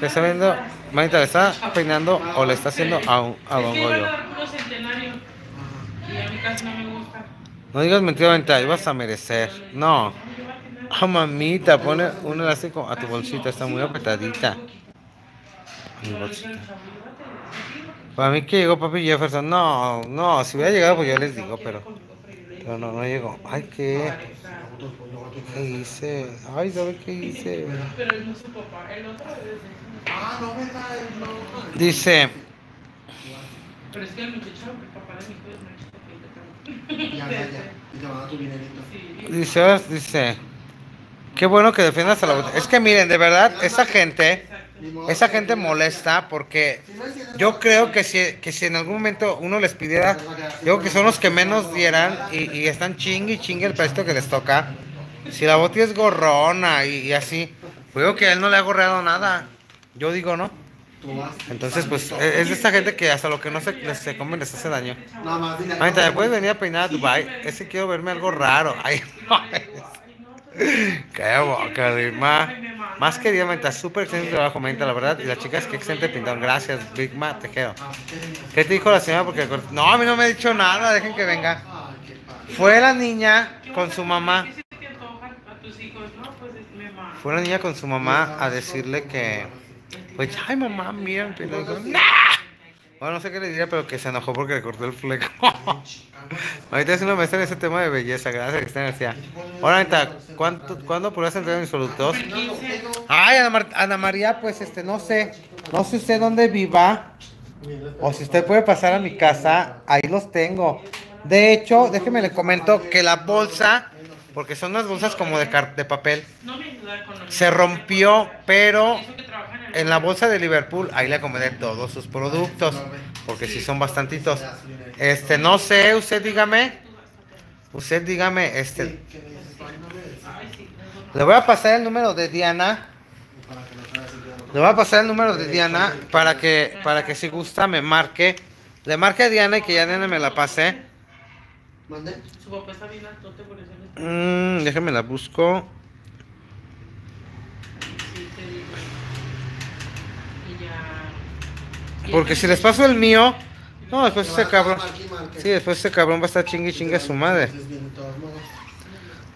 ¿Le está viendo? Manita, ¿le está peinando o le está haciendo a, un, a Don a Goyo? a no digas mentira, Manita, ibas a merecer. No. Ah, mamita, pone un elástico a tu bolsita, está muy apretadita. Mi bolsita. Para mí que llegó papi Jefferson. No, no, si hubiera llegado, pues yo les digo, pero. Pero no, no llegó. Ay, ¿qué? ¿Qué hice? Ay, ¿sabes qué hice? Pero él no es su papá. El otro es Ah, no, verdad, no. Dice. Pero es que el muchacho, el papá de mi hijo es Ya, ya, ya. Y te van a dar tu dinerito. Sí, Dice, dice. Qué bueno que defiendas a la. Es que miren, de verdad, esa gente. Esa gente molesta porque yo creo que si, que si en algún momento uno les pidiera, yo creo que son los que menos dieran y, y están chingue y chingue el precio que les toca. Si la boti es gorrona y, y así, pues digo que a él no le ha gorreado nada. Yo digo no. Entonces, pues es de esta gente que hasta lo que no se, les- se comen les hace daño. Ahorita, ¿me puedes venir a peinar a Dubai? Es que quiero verme algo raro. Ay, no. Qué boca, Rima. Más que diamante, súper excelente trabajo, menta, la verdad. Y la chica es que excelente pintón. Gracias, Big Ma, te quiero. ¿Qué te dijo la señora? Porque no, a mí no me ha dicho nada, dejen que venga. Qué. Fue la niña con su mamá. ¿Qué. Fue la niña con su mamá a decirle que. Pues, ay, mamá, mira. dijo, "Nah". Bueno, no sé qué le diría, pero que se enojó porque le cortó el fleco. Ahorita es una maestra en ese tema de belleza. Gracias, Cristina García. Ahora, ahorita, ¿cuánto, ¿cuándo podrás entrar en mis productos? Ay, Ana María, pues este, no sé. No sé usted dónde viva. O si usted puede pasar a mi casa, ahí los tengo. De hecho, déjeme le comento que la bolsa, porque son unas bolsas como de, car- de papel, No me ayuda con los se rompió, pero en la bolsa de Liverpool, ahí le acomodé todos sus productos, porque sí son bastantitos. Este, no sé, usted dígame, usted dígame, este, le voy a pasar el número de Diana. Le voy a pasar el número de Diana para que, para que si gusta me marque. Le marque a Diana y que ya Diana me la pase. ¿Mande? Su papá está bien eso le Mm, la busco. Porque si les paso el mío, no, después ese cabrón. Sí, después ese cabrón va a estar chingue chingue a su madre. Entonces, bien, de todos modos.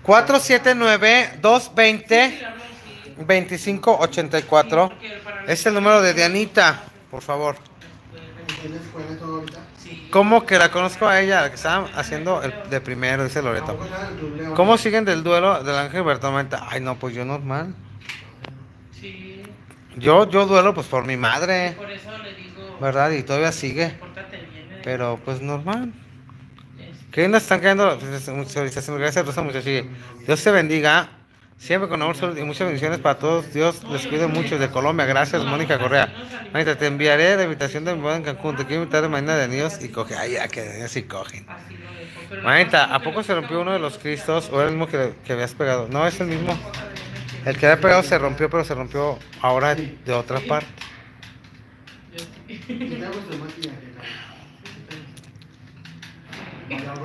479-220-2584. Es el número de Dianita, por favor. ¿Tienes escuela todo ahorita? Sí. ¿Cómo que la conozco a ella? La que estaba haciendo el de primero, dice Loreto. ¿Cómo siguen del duelo del Ángel Bertomenta? Ay, no, pues yo normal. Sí. Yo, yo duelo pues por mi madre, Por eso le digo. ¿verdad? Y todavía sigue. Eh. Pero pues normal. Este, ¿Qué nos están cayendo? Gracias, Rosa Muchachi. Dios te bendiga. Siempre con amor y muchas bendiciones para todos. Dios les cuide mucho desde Colombia. Gracias, Mónica Correa. Manita, te enviaré la invitación de mi boda en Cancún. Te quiero invitar de mañana de niños y coge. Ay, ya que de niños y cogen. Manita, ¿a poco se rompió uno de los cristos o era el mismo que, que habías pegado? No, es el mismo. El que había pegado se rompió, pero se rompió ahora de otra parte.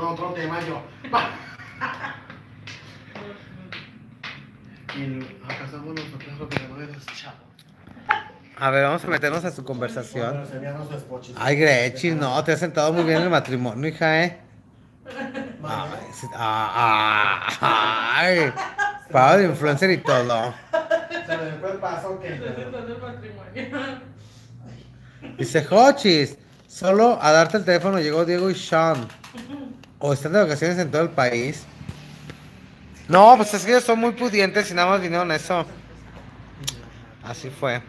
Otro tema yo. Va. Y acá estamos nosotros lo que llamamos los chavos. A ver, vamos a meternos a su conversación. Ay, Grechi, no, te has sentado muy bien en el matrimonio, hija, ¿eh? Ay, sí, ah, ah, ay, pago de influencer y todo. Se me fue el paso que. Todo el matrimonio. Dice, Hochis, solo a darte el teléfono llegó Diego y Sean. O están de vacaciones en todo el país. No, pues es que ellos son muy pudientes y nada más vinieron a eso. Así fue.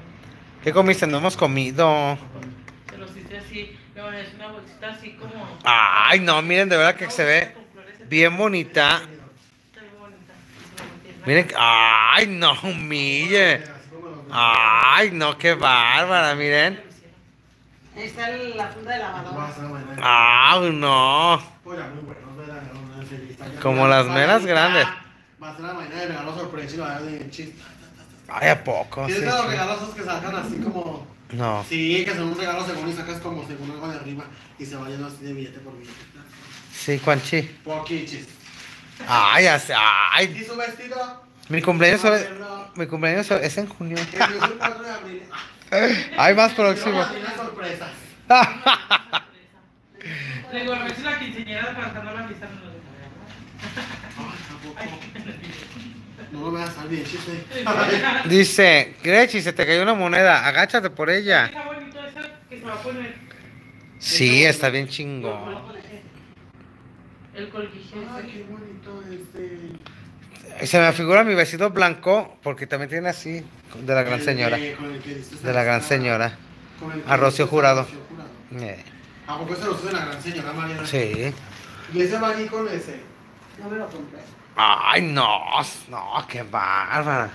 ¿Qué comiste? No hemos comido. Te los hice así. No, es una bolsita así como. Ay, no, miren, de verdad que se ve bien bonita. Está bien bonita. Miren, ay, no humille. Ay, no, qué bárbara, miren. Ahí está la funda de lavadora. Ay, no. Pues Como las meras grandes. Va a ser la mañana de regalo sorpresa y va a dar de chiste. Ay, ¿a poco? Sí, ¿Tienes de los sí. regalos que sacan así como. No. Sí, que son un regalo según y sacas como según algo de arriba y se va yendo así de billete por billete. Sí, Juanchi. Poquichis. Ay, ya sé, ¿Y ay. su vestido? Mi cumpleaños, es- mi cumpleaños es en junio. El 4 de abril. Ay, más próximo. Sorpresas. Le digo, a ver si la quinceañera cantando la misa no lo veas bien, chiste. Dice, Grechi, se te cayó una moneda. Agáchate por ella. Está bonito eso que se va a poner. Sí, está bien chingón. El colguije. Ay, qué bonito este. Se me figura mi vestido blanco, porque también tiene así, de la gran señora. De la gran señora. A Rocío Jurado. Jurado. Eh, ¿A poco se lo de la gran señora Mariana? Sí. Y ese abanico ese. No me lo compré. Ay, no, no, qué bárbara.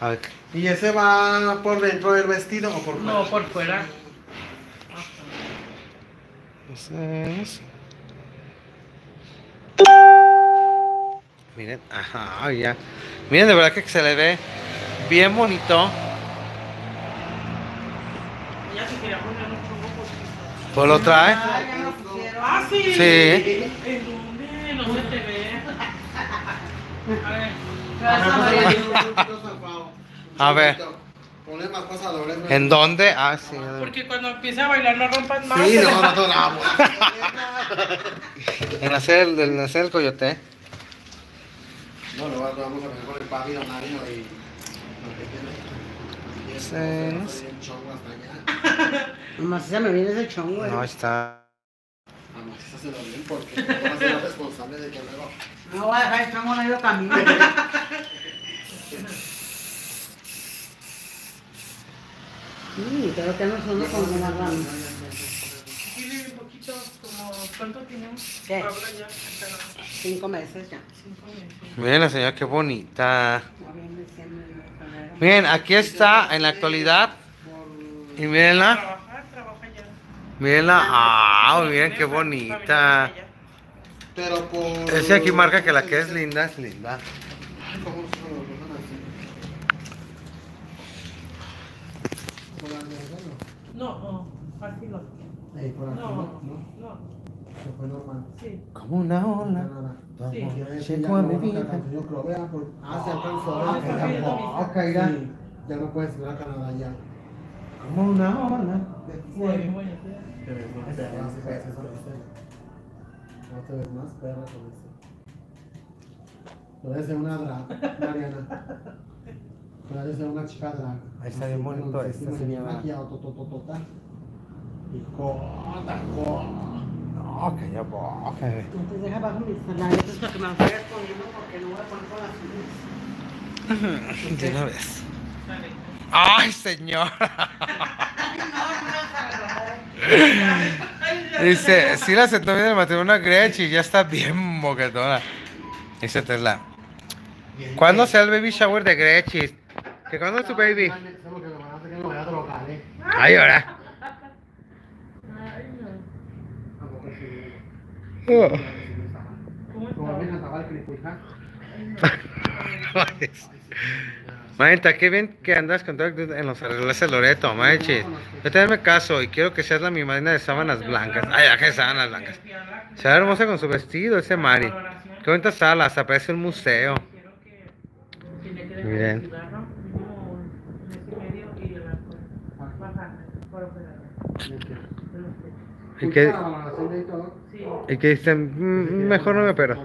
A ver. ¿Y ese va por dentro del vestido o por fuera? No, por fuera. Ese es- Miren, ajá, ya. Miren, de verdad que se le ve bien bonito. Ella se quería poner un chongo porque... Pues lo trae. Ah, ya me lo pusieron. ¡Ah, sí! Sí. ¿En dónde? No se te ve. A ver. A ver. Ponle más pasadores. ¿no? ¿En dónde? Ah, sí. Porque cuando empiece a bailar no rompas más. Sí, no, no, no, no. En hacer el, en hacer el coyote. No, lo vamos a poner con el papi, y. y Sí, no sé. me viene ese chongo. No, está. Vamos, eso se lo bien porque no va a ser responsable de que luego. No voy a dejar el chongo medio camino. Mm, creo que no son como una rama. Tiene un poquito, como, ¿cuánto tenemos? ¿Qué? Cinco meses ya. cinco meses. Miren la señora, qué bonita. Miren, aquí está en la actualidad. Y mírenla. Ya. Mírenla. Ah, miren qué bonita. Pero por. Ese aquí marca que la que es linda es linda. ¿Cómo se lo dejan así? ¿Por la de hacerlo? No, no, así no. Ey, por aquí No, no, no. no, Se fue normal. sí. Como una ola. Sí. Llegó ya a no, mi vida. alcanzó, Yo creo, vea, por... Ah, se alcanzó. Ah, Ah, Ya no puedes ir a Canadá ya. Ola. de Sí, fuego. bueno, sí. Te ves más perra, con eso. Puede ser una drag, Mariana. Puede ser una chica drag. Ahí está bien bonito con señora. maquillado, totototota. Y corta, corta. No, que ya boca. Entonces deja abajo mis labios para que me los vaya poniendo porque no voy a poner con las uñas. De una vez. Dale. Ay, señora. Dice, sí la aceptó bien el matrimonio Gretsch y ya está bien moquetona. Dice Tesla. ¿Cuándo sea el baby shower de Gretsch? ¿Que cuándo es tu baby? A a. Ay, ahora. Ay, Manita, qué bien que andas con todo en los arreglos de Loreto, manches. Yo también me caso y quiero que seas la mi madrina de sábanas blancas. Ay, ya que sábanas blancas. Se ve hermosa con su vestido ese Mari. Qué bonitas alas, aparece un museo. Bien. y medio y el alcohol. Bajar, por operar. de los pechos. ¿Y qué, y qué dicen? "Mm, Mejor no me opero.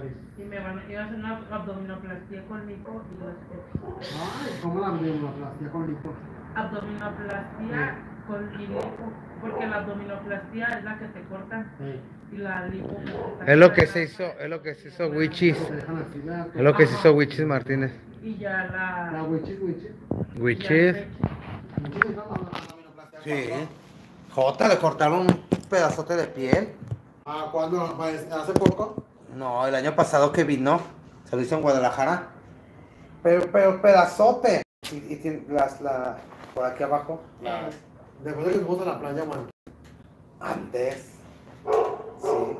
A hacer una abdominoplastia con lipo y los pechos. Ay, ¿cómo la abdominoplastia con lipo? Abdominoplastia con lipo, porque la abdominoplastia es la que te cortan Sí. y la lipo Es lo que se hizo, es lo que se hizo Wichis. Es lo que se hizo Wichis Martínez. Y ya la. La wichis, wichis. Wichis. Sí. Jota, le cortaron un pedazote de piel. Ah, ¿cuándo? ¿Hace poco? No, el año pasado que vino, se lo hizo en Guadalajara. Pero, pero pedazote. Y, y tiene las, la, por aquí abajo, las, Después de que fuimos a la playa, man. antes. Sí.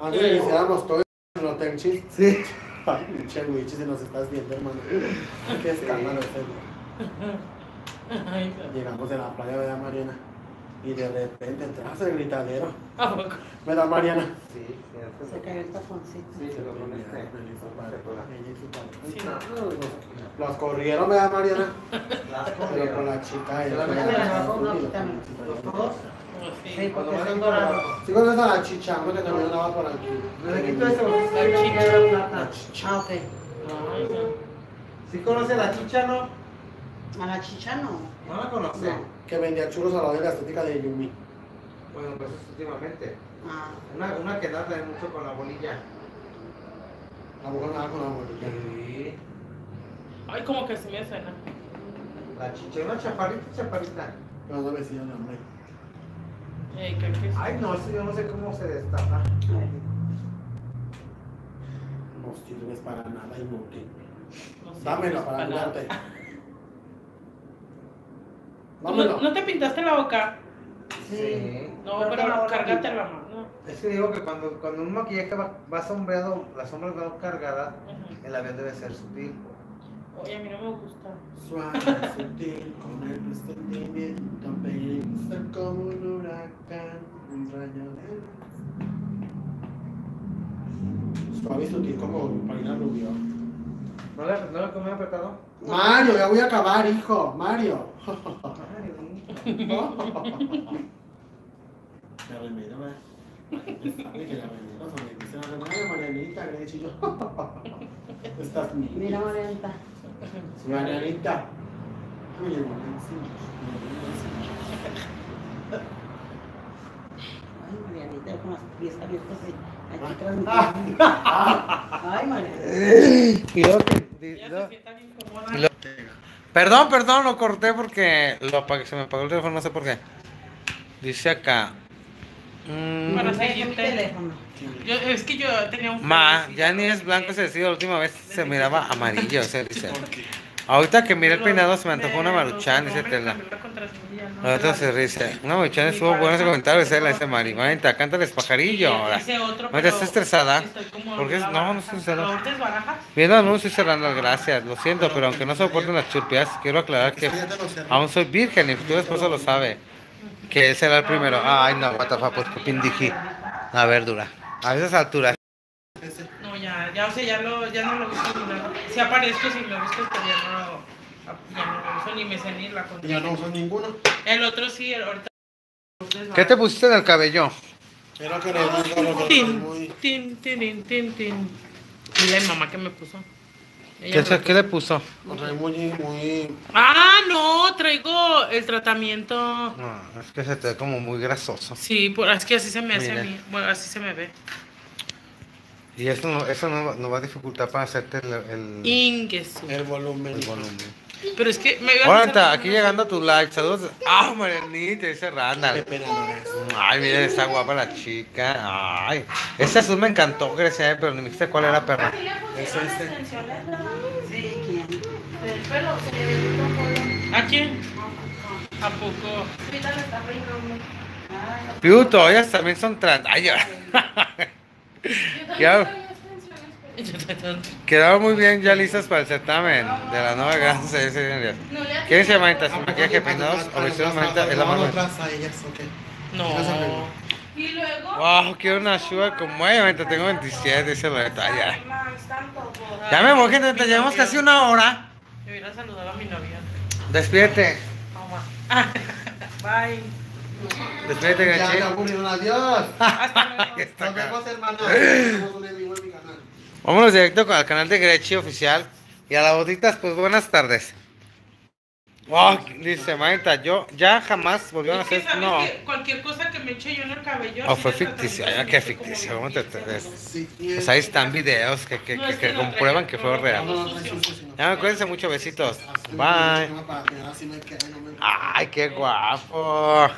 Antes de que hiciéramos todo el hotel. Sí. Ay, pinche wichis, si nos estás viendo, hermano. Qué escándalo no. Llegamos de la playa, ¿verdad, Mariana? Y de repente entras el gritadero. ¿A poco? ¿Verdad, Mariana? Sí, Se cayó el taponcito. Sí, se lo pones. Sí. Los corrieron, ¿verdad, Mariana? Las Pero con la chica y la con la- la. ¿Los dos? Sí, porque son dorados. Sí conoces a la chichanga que también andaba por aquí. ¿No le quito eso? La chicha de plata. Ay, no. ¿Sí conoce a la chicha, no? A la chicha no. No la conoce. Que vendía churros al lado de la estética de Yumi. Bueno, pues es últimamente. Ah, Una, una que da mucho con la bolilla. La mujer andaba con la bolilla. Sí. Ay, como que se me suena. La chicha, una chaparrita, chaparrita. Pero no me decía el nombre. Eh, sí. Ay, no, eso yo no sé cómo se destapa. No sirves para nada inútil. No pues, para nada. ¿No, Vámonos. no te pintaste la boca? Sí. No, Pero pero ahora cárgate sí. la mano. Es que digo que cuando, cuando un maquillaje va, va sombreado, las sombras van cargadas, Ujú. el avión debe ser sutil. Oye, a mí no me gusta. Suave, sutil, con el sentimiento, pensa como un huracán, un rayo de... Suave y sutil como Paulina Rubio. ¿No le, no le comí apretado? Mario, ya voy a acabar, hijo. Mario. La remera. Sabe que la remera, o sea, me dice la remera de Marianita, Grechi, y yo. Estás mi. Mira. Marianita. Oye, Ay, Marianita, con los pies abiertos y aquí Ah. transmitiendo. Ay, Marianita. Y luego que- di- Ella luego- se sienta bien cómoda. Perdón, perdón, lo corté porque lo apagué, se me apagó el teléfono, no sé por qué. Dice acá. mm, Para seguirte. teléfono. Yo, es que yo tenía un. Ma, ya ni es blanco ese vestido, la última vez se miraba amarillo, se dice. Ahorita que miré el peinado se me antojó una maruchan, dice Tela. La otra se dice, una maruchan estuvo bueno ese comentario, dice la dice Mari. Marita, cántales pajarillo. pero ¿estás estresada? estoy como ¿Por qué? la No, no estoy estresada. ¿Ahorita es? Viendo anuncios cerrando, gracias, lo siento, pero aunque no soporten las churpias, quiero aclarar que aún soy virgen y tu esposo lo sabe. Que él será el primero. Ay, no, what the fuck, pues que pindiji. La verdura. A esas alturas. No, ya, ya, o sea, ya, lo, ya no lo uso ni nada. Si aparezco, si lo busco, pero ya no, ya no lo uso ni me sé ni la Ya contraseña. no uso ninguno. El otro sí, el ahorita. ¿Qué te pusiste en el cabello? Pero que soy Tin, tin, tin, tin, tin. Mira mi mamá que me puso. ¿Qué, se- qué le puso? Muy, muy. Ah, no, traigo el tratamiento. No, es que se te ve como muy grasoso. Sí, por, es que así se me hace Mira. a mí. Bueno, así se me ve. Y eso no, eso no, no va a dificultar para hacerte el, el. El volumen. el volumen. Pero es que me iba como aquí llegando a tu like. Saludos. Ah, Marianita, dice Randall. Ay, miren, está guapa la chica. Ay, ese azul me encantó, Grecia, eh, pero ni me dijiste cuál era, perra. Es. Sí, ¿quién? ¿A quién? ¿A poco? Piuto, ellas también son trans. Ay, ya. Ya- Quedaron muy bien ya listas para el certamen de la nueva gran serie. ¿Quién se llama Sin maquillaje, peinados o vestidos manita? Es la más atrás a ellas, ok. No. Y luego. Wow, quiero una sugar como ella, manita, tengo 27, dice la neta. Ya, ya me voy, gente, llevamos casi una hora. Me hubiera saludado a mi novia. Despídete, Toma. Bye. Despídete, aburrieron, adiós. Hasta luego. Hermanos. Vámonos directo con el canal de Grechi oficial. Y a las botitas, pues buenas tardes. Wow, dice Manita, yo ya jamás volvieron a Es que hacer. No. que cualquier cosa que me eche yo en el cabello. Oh, fue ficticio. Ay, qué ficticio. ¿Cómo te Pues ahí están videos que, que, No, que, es que comprueban que fue real. no, No, no, sucio. no, sí, sí, no. Ya me cuídense mucho, besitos. Bye. Ay, qué guapo.